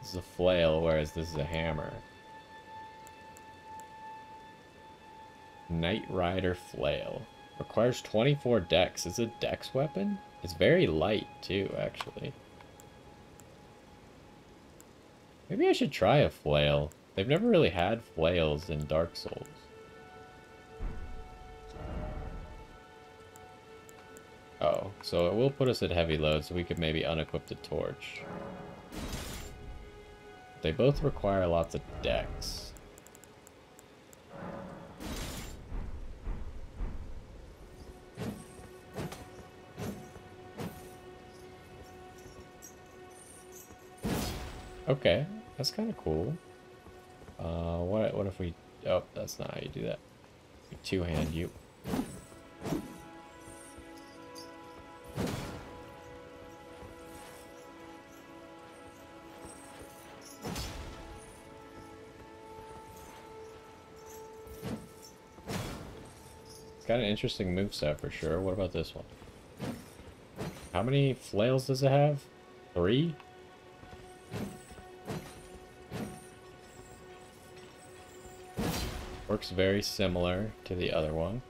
This is a flail, whereas this is a hammer. Nightrider Flail. Requires 24 dex. Is it dex weapon? It's very light, too, actually. Maybe I should try a flail. They've never really had flails in Dark Souls. Oh, so it will put us at heavy load, so we could maybe unequip the torch. They both require lots of dex. Okay, that's kind of cool. Uh, what what if we... Oh, that's not how you do that. We two-hand you. Interesting move set for sure. What about this one? How many flails does it have? Three? Works very similar to the other one.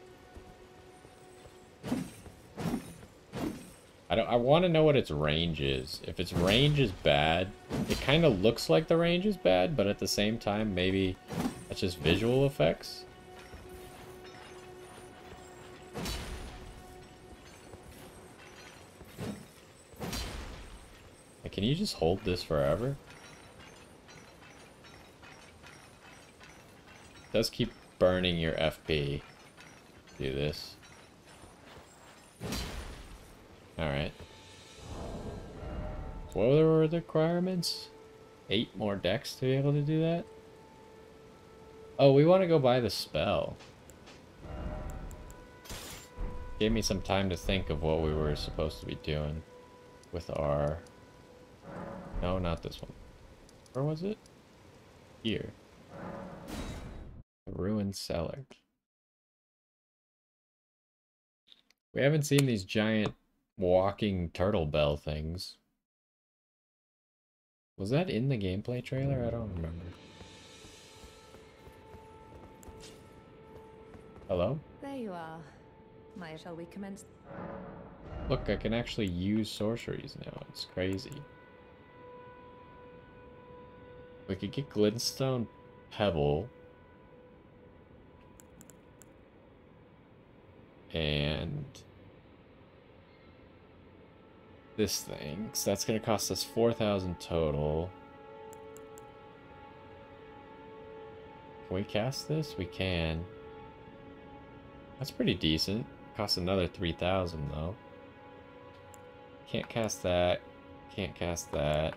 I don't I want to know what its range is. If its range is bad, it kind of looks like the range is bad, but at the same time maybe that's just visual effects. Can you just hold this forever? It does keep burning your FP. Do this. Alright. What were the requirements? Eight more dex to be able to do that? Oh, we want to go buy the spell. Gave me some time to think of what we were supposed to be doing with our... No, not this one. Where was it? Here. The ruined cellar. We haven't seen these giant walking turtle bell things. Was that in the gameplay trailer? I don't remember. Hello? There you are. My, shall we commence? Look, I can actually use sorceries now. It's crazy. We could get Glintstone Pebble. And this thing. So that's going to cost us 4,000 total. Can we cast this? We can. That's pretty decent. Costs another 3,000 though. Can't cast that. Can't cast that.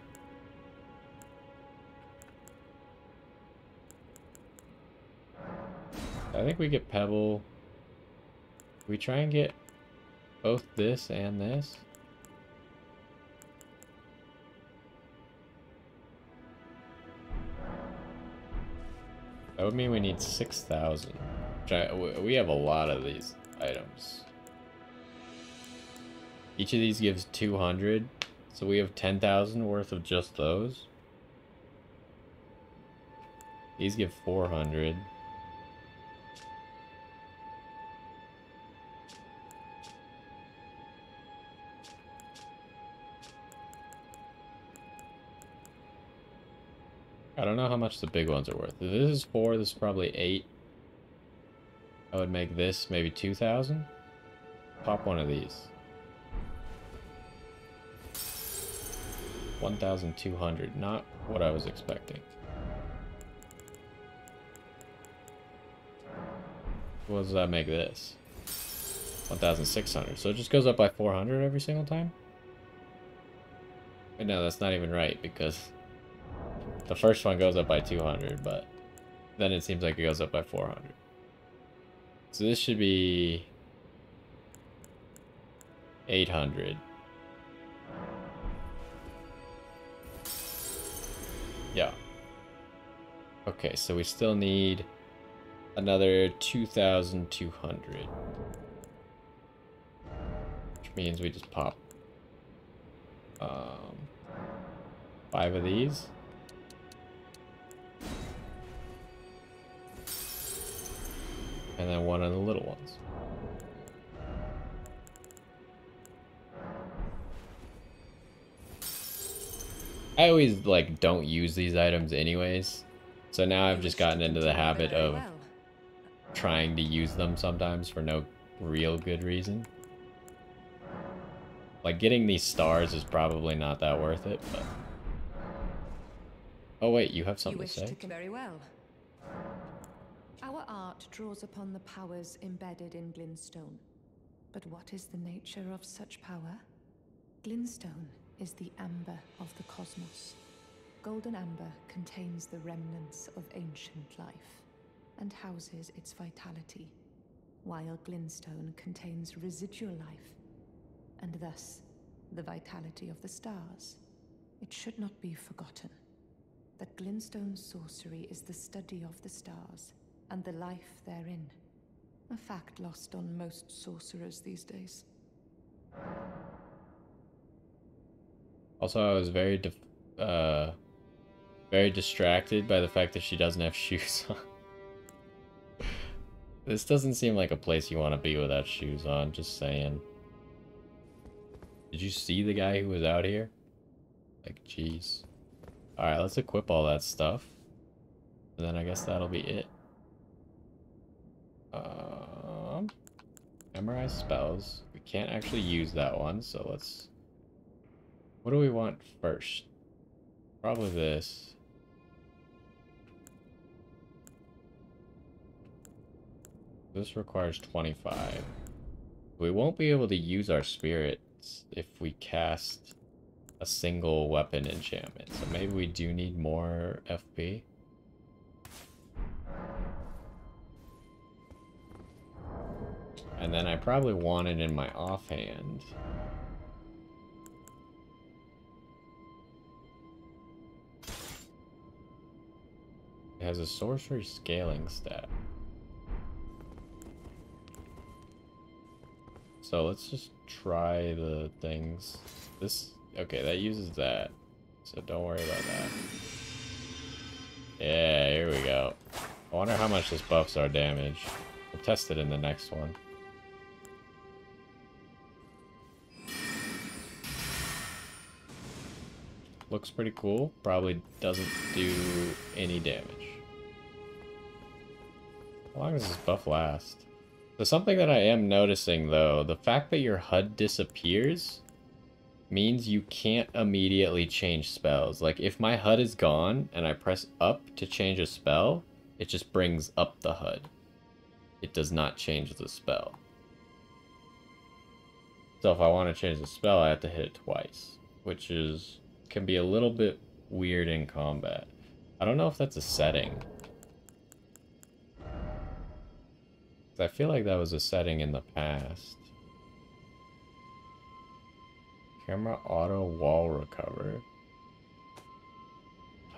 I think we get Pebble. We try and get both this and this. That would mean we need 6,000. We have a lot of these items. Each of these gives 200. So we have 10,000 worth of just those. These give 400. Don't know how much the big ones are worth. If this is four, this is probably eight. I would make this maybe 2,000. Pop one of these. 1,200. Not what I was expecting. What does that make this? 1,600. So it just goes up by 400 every single time? No, that's not even right because the first one goes up by 200, but then it seems like it goes up by 400. So this should be 800. Yeah. Okay, so we still need another 2,200. Which means we just pop um, five of these. And then one of the little ones. I always, like, don't use these items anyways. So now I've just gotten into the habit of trying to use them sometimes for no real good reason. Like, getting these stars is probably not that worth it, but... Oh wait, you have something you to say? To very well. Our art draws upon the powers embedded in Glintstone. But what is the nature of such power? Glintstone is the amber of the cosmos. Golden amber contains the remnants of ancient life and houses its vitality, while Glintstone contains residual life and thus the vitality of the stars. It should not be forgotten that Glintstone sorcery is the study of the stars and the life therein. A fact lost on most sorcerers these days. Also, I was very, uh, very distracted by the fact that she doesn't have [LAUGHS] shoes on. this doesn't seem like a place you want to be without shoes on, just saying. Did you see the guy who was out here? Like, jeez. Alright, let's equip all that stuff. And then I guess that'll be it. Um, memorize spells. We can't actually use that one, so let's... What do we want first? Probably this. This requires 25. We won't be able to use our spirits if we cast a single weapon enchantment. So maybe we do need more FP. And then I probably want it in my offhand. It has a sorcery scaling stat. So let's just try the things. This, okay, that uses that. So don't worry about that. Yeah, here we go. I wonder how much this buffs our damage. We'll test it in the next one. Looks pretty cool. Probably doesn't do any damage. How long does this buff last? So something that I am noticing though, the fact that your HUD disappears means you can't immediately change spells. Like if my HUD is gone and I press up to change a spell, it just brings up the HUD. It does not change the spell. So if I want to change the spell, I have to hit it twice, which is can be a little bit weird in combat. I don't know if that's a setting. I feel like that was a setting in the past. Camera auto wall recover.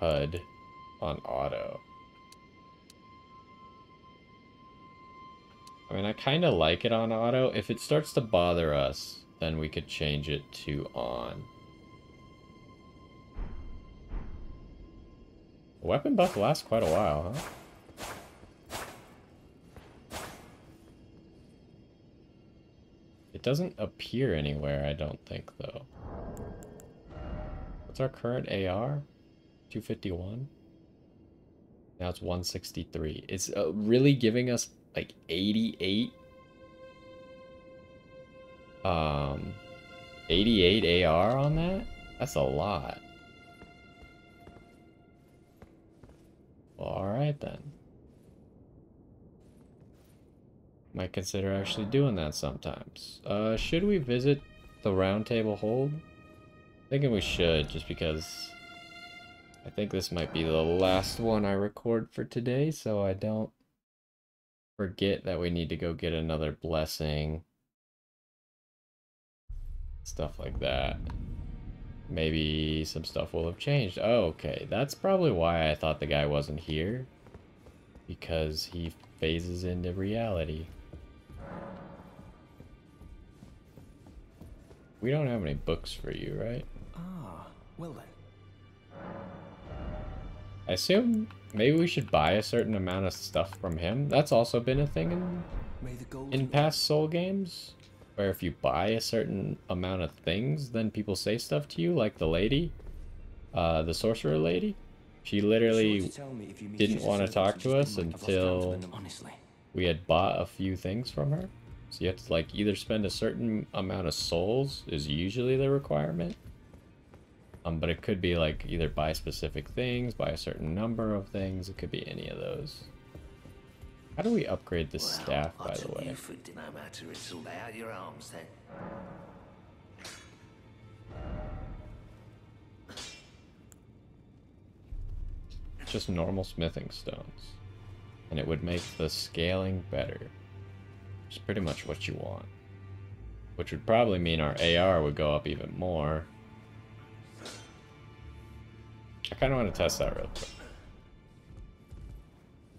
HUD on auto. I mean, I kind of like it on auto. If it starts to bother us, then we could change it to on. Weapon buff lasts quite a while, huh? It doesn't appear anywhere, I don't think, though. What's our current AR? 251? Now it's 163. It's uh, really giving us, like, 88? Um, 88 AR on that? That's a lot. Alright then. Might consider actually doing that sometimes. Uh, should we visit the Roundtable Hold? Thinking we should, just because I think this might be the last one I record for today, so I don't forget that we need to go get another blessing. Stuff like that maybe some stuff will have changed. Oh, okay. That's probably why I thought the guy wasn't here. Because he phases into reality. We don't have any books for you, right? Ah, well then. I assume maybe we should buy a certain amount of stuff from him. That's also been a thing in, in past Soul games where if you buy a certain amount of things, then people say stuff to you, like the lady, uh, the sorcerer lady. She literally didn't want to talk to us until we had bought a few things from her. So you have to like either spend a certain amount of souls is usually the requirement. Um, but it could be like either buy specific things, buy a certain number of things. It could be any of those. How do we upgrade the well, staff, by the way? no matter, it's all out your arms then. Just normal smithing stones. And it would make the scaling better. It's pretty much what you want. Which would probably mean our AR would go up even more. I kind of want to test that real quick.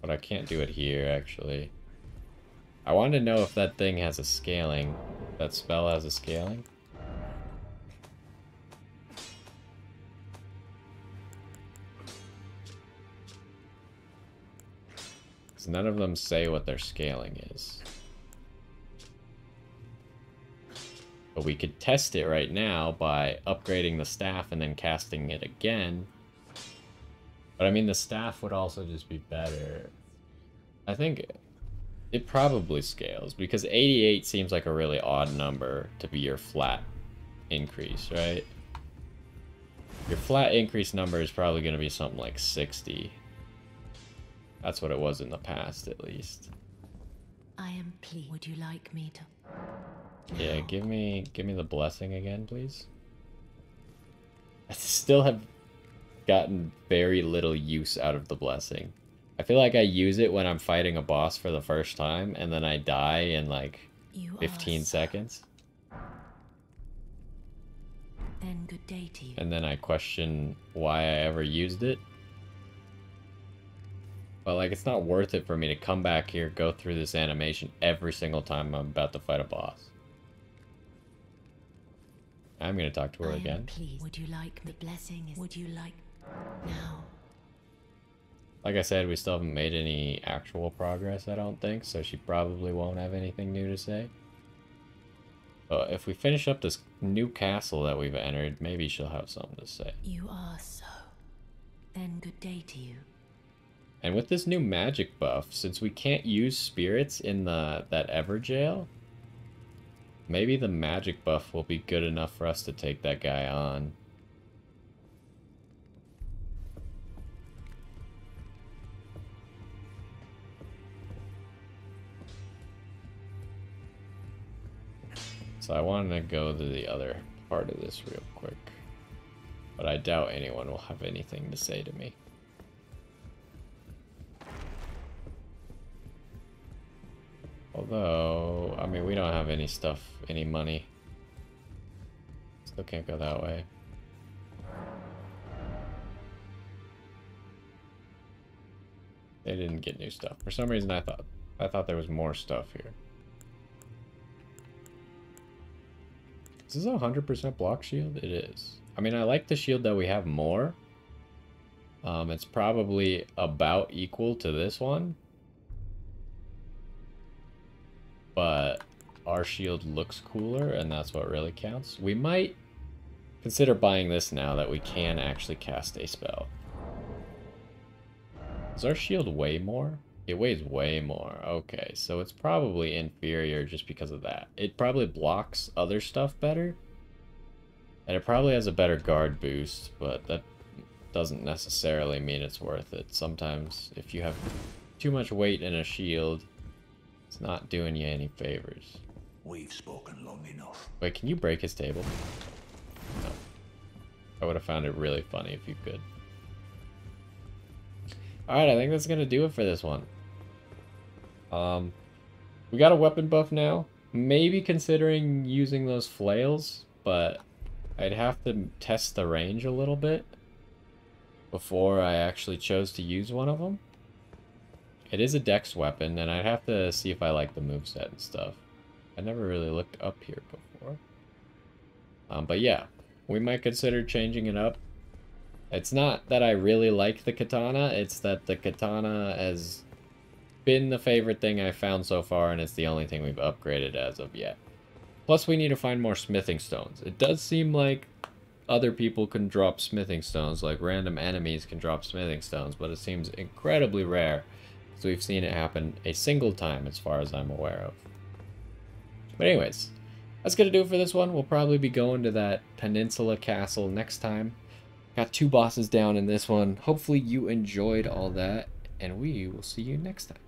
But I can't do it here, actually. I wanted to know if that thing has a scaling. That spell has a scaling. Because none of them say what their scaling is. But we could test it right now by upgrading the staff and then casting it again but I mean, the staff would also just be better. I think it probably scales because 88 seems like a really odd number to be your flat increase, right? Your flat increase number is probably going to be something like 60. That's what it was in the past, at least. I am pleased. Would you like me to? Yeah, give me give me the blessing again, please. I still have gotten very little use out of the blessing. I feel like I use it when I'm fighting a boss for the first time, and then I die in like You 15 are so- seconds. Then good day to you. and then I question why I ever used it. But like, it's not worth it for me to come back here, go through this animation every single time I'm about to fight a boss. I'm gonna talk to her again. pleased. Would you like the blessing? Is, would you like now? Like I said, we still haven't made any actual progress, I don't think, so she probably won't have anything new to say. But if we finish up this new castle that we've entered, maybe she'll have something to say. You are so. Then good day to you. And with this new magic buff, since we can't use spirits in the that Evergaol, maybe the magic buff will be good enough for us to take that guy on. So I wanted to go to the other part of this real quick. But I doubt anyone will have anything to say to me. Although, I mean, we don't have any stuff, any money. Still can't go that way. They didn't get new stuff. For some reason, I thought I thought there was more stuff here. Is this a 100% block shield? It is. I mean, I like the shield that we have more. Um, it's probably about equal to this one. But our shield looks cooler, and that's what really counts. We might consider buying this now that we can actually cast a spell. Is our shield way more? It weighs way more. Okay, so it's probably inferior just because of that. It probably blocks other stuff better. And it probably has a better guard boost, but that doesn't necessarily mean it's worth it. Sometimes if you have too much weight in a shield, it's not doing you any favors. We've spoken long enough. Wait, can you break his table? No. I would have found it really funny if you could. Alright, I think that's going to do it for this one. Um, we got a weapon buff now. Maybe considering using those flails, but I'd have to test the range a little bit before I actually chose to use one of them. It is a dex weapon, and I'd have to see if I like the moveset and stuff. I never really looked up here before. Um, but yeah, we might consider changing it up. It's not that I really like the katana, it's that the katana has been the favorite thing I've found so far, and it's the only thing we've upgraded as of yet. Plus, we need to find more smithing stones. It does seem like other people can drop smithing stones, like random enemies can drop smithing stones, but it seems incredibly rare. So we've seen it happen a single time as far as I'm aware of. But anyways, that's going to do it for this one. We'll probably be going to that Peninsula Castle next time. Got two bosses down in this one. Hopefully you enjoyed all that, and we will see you next time.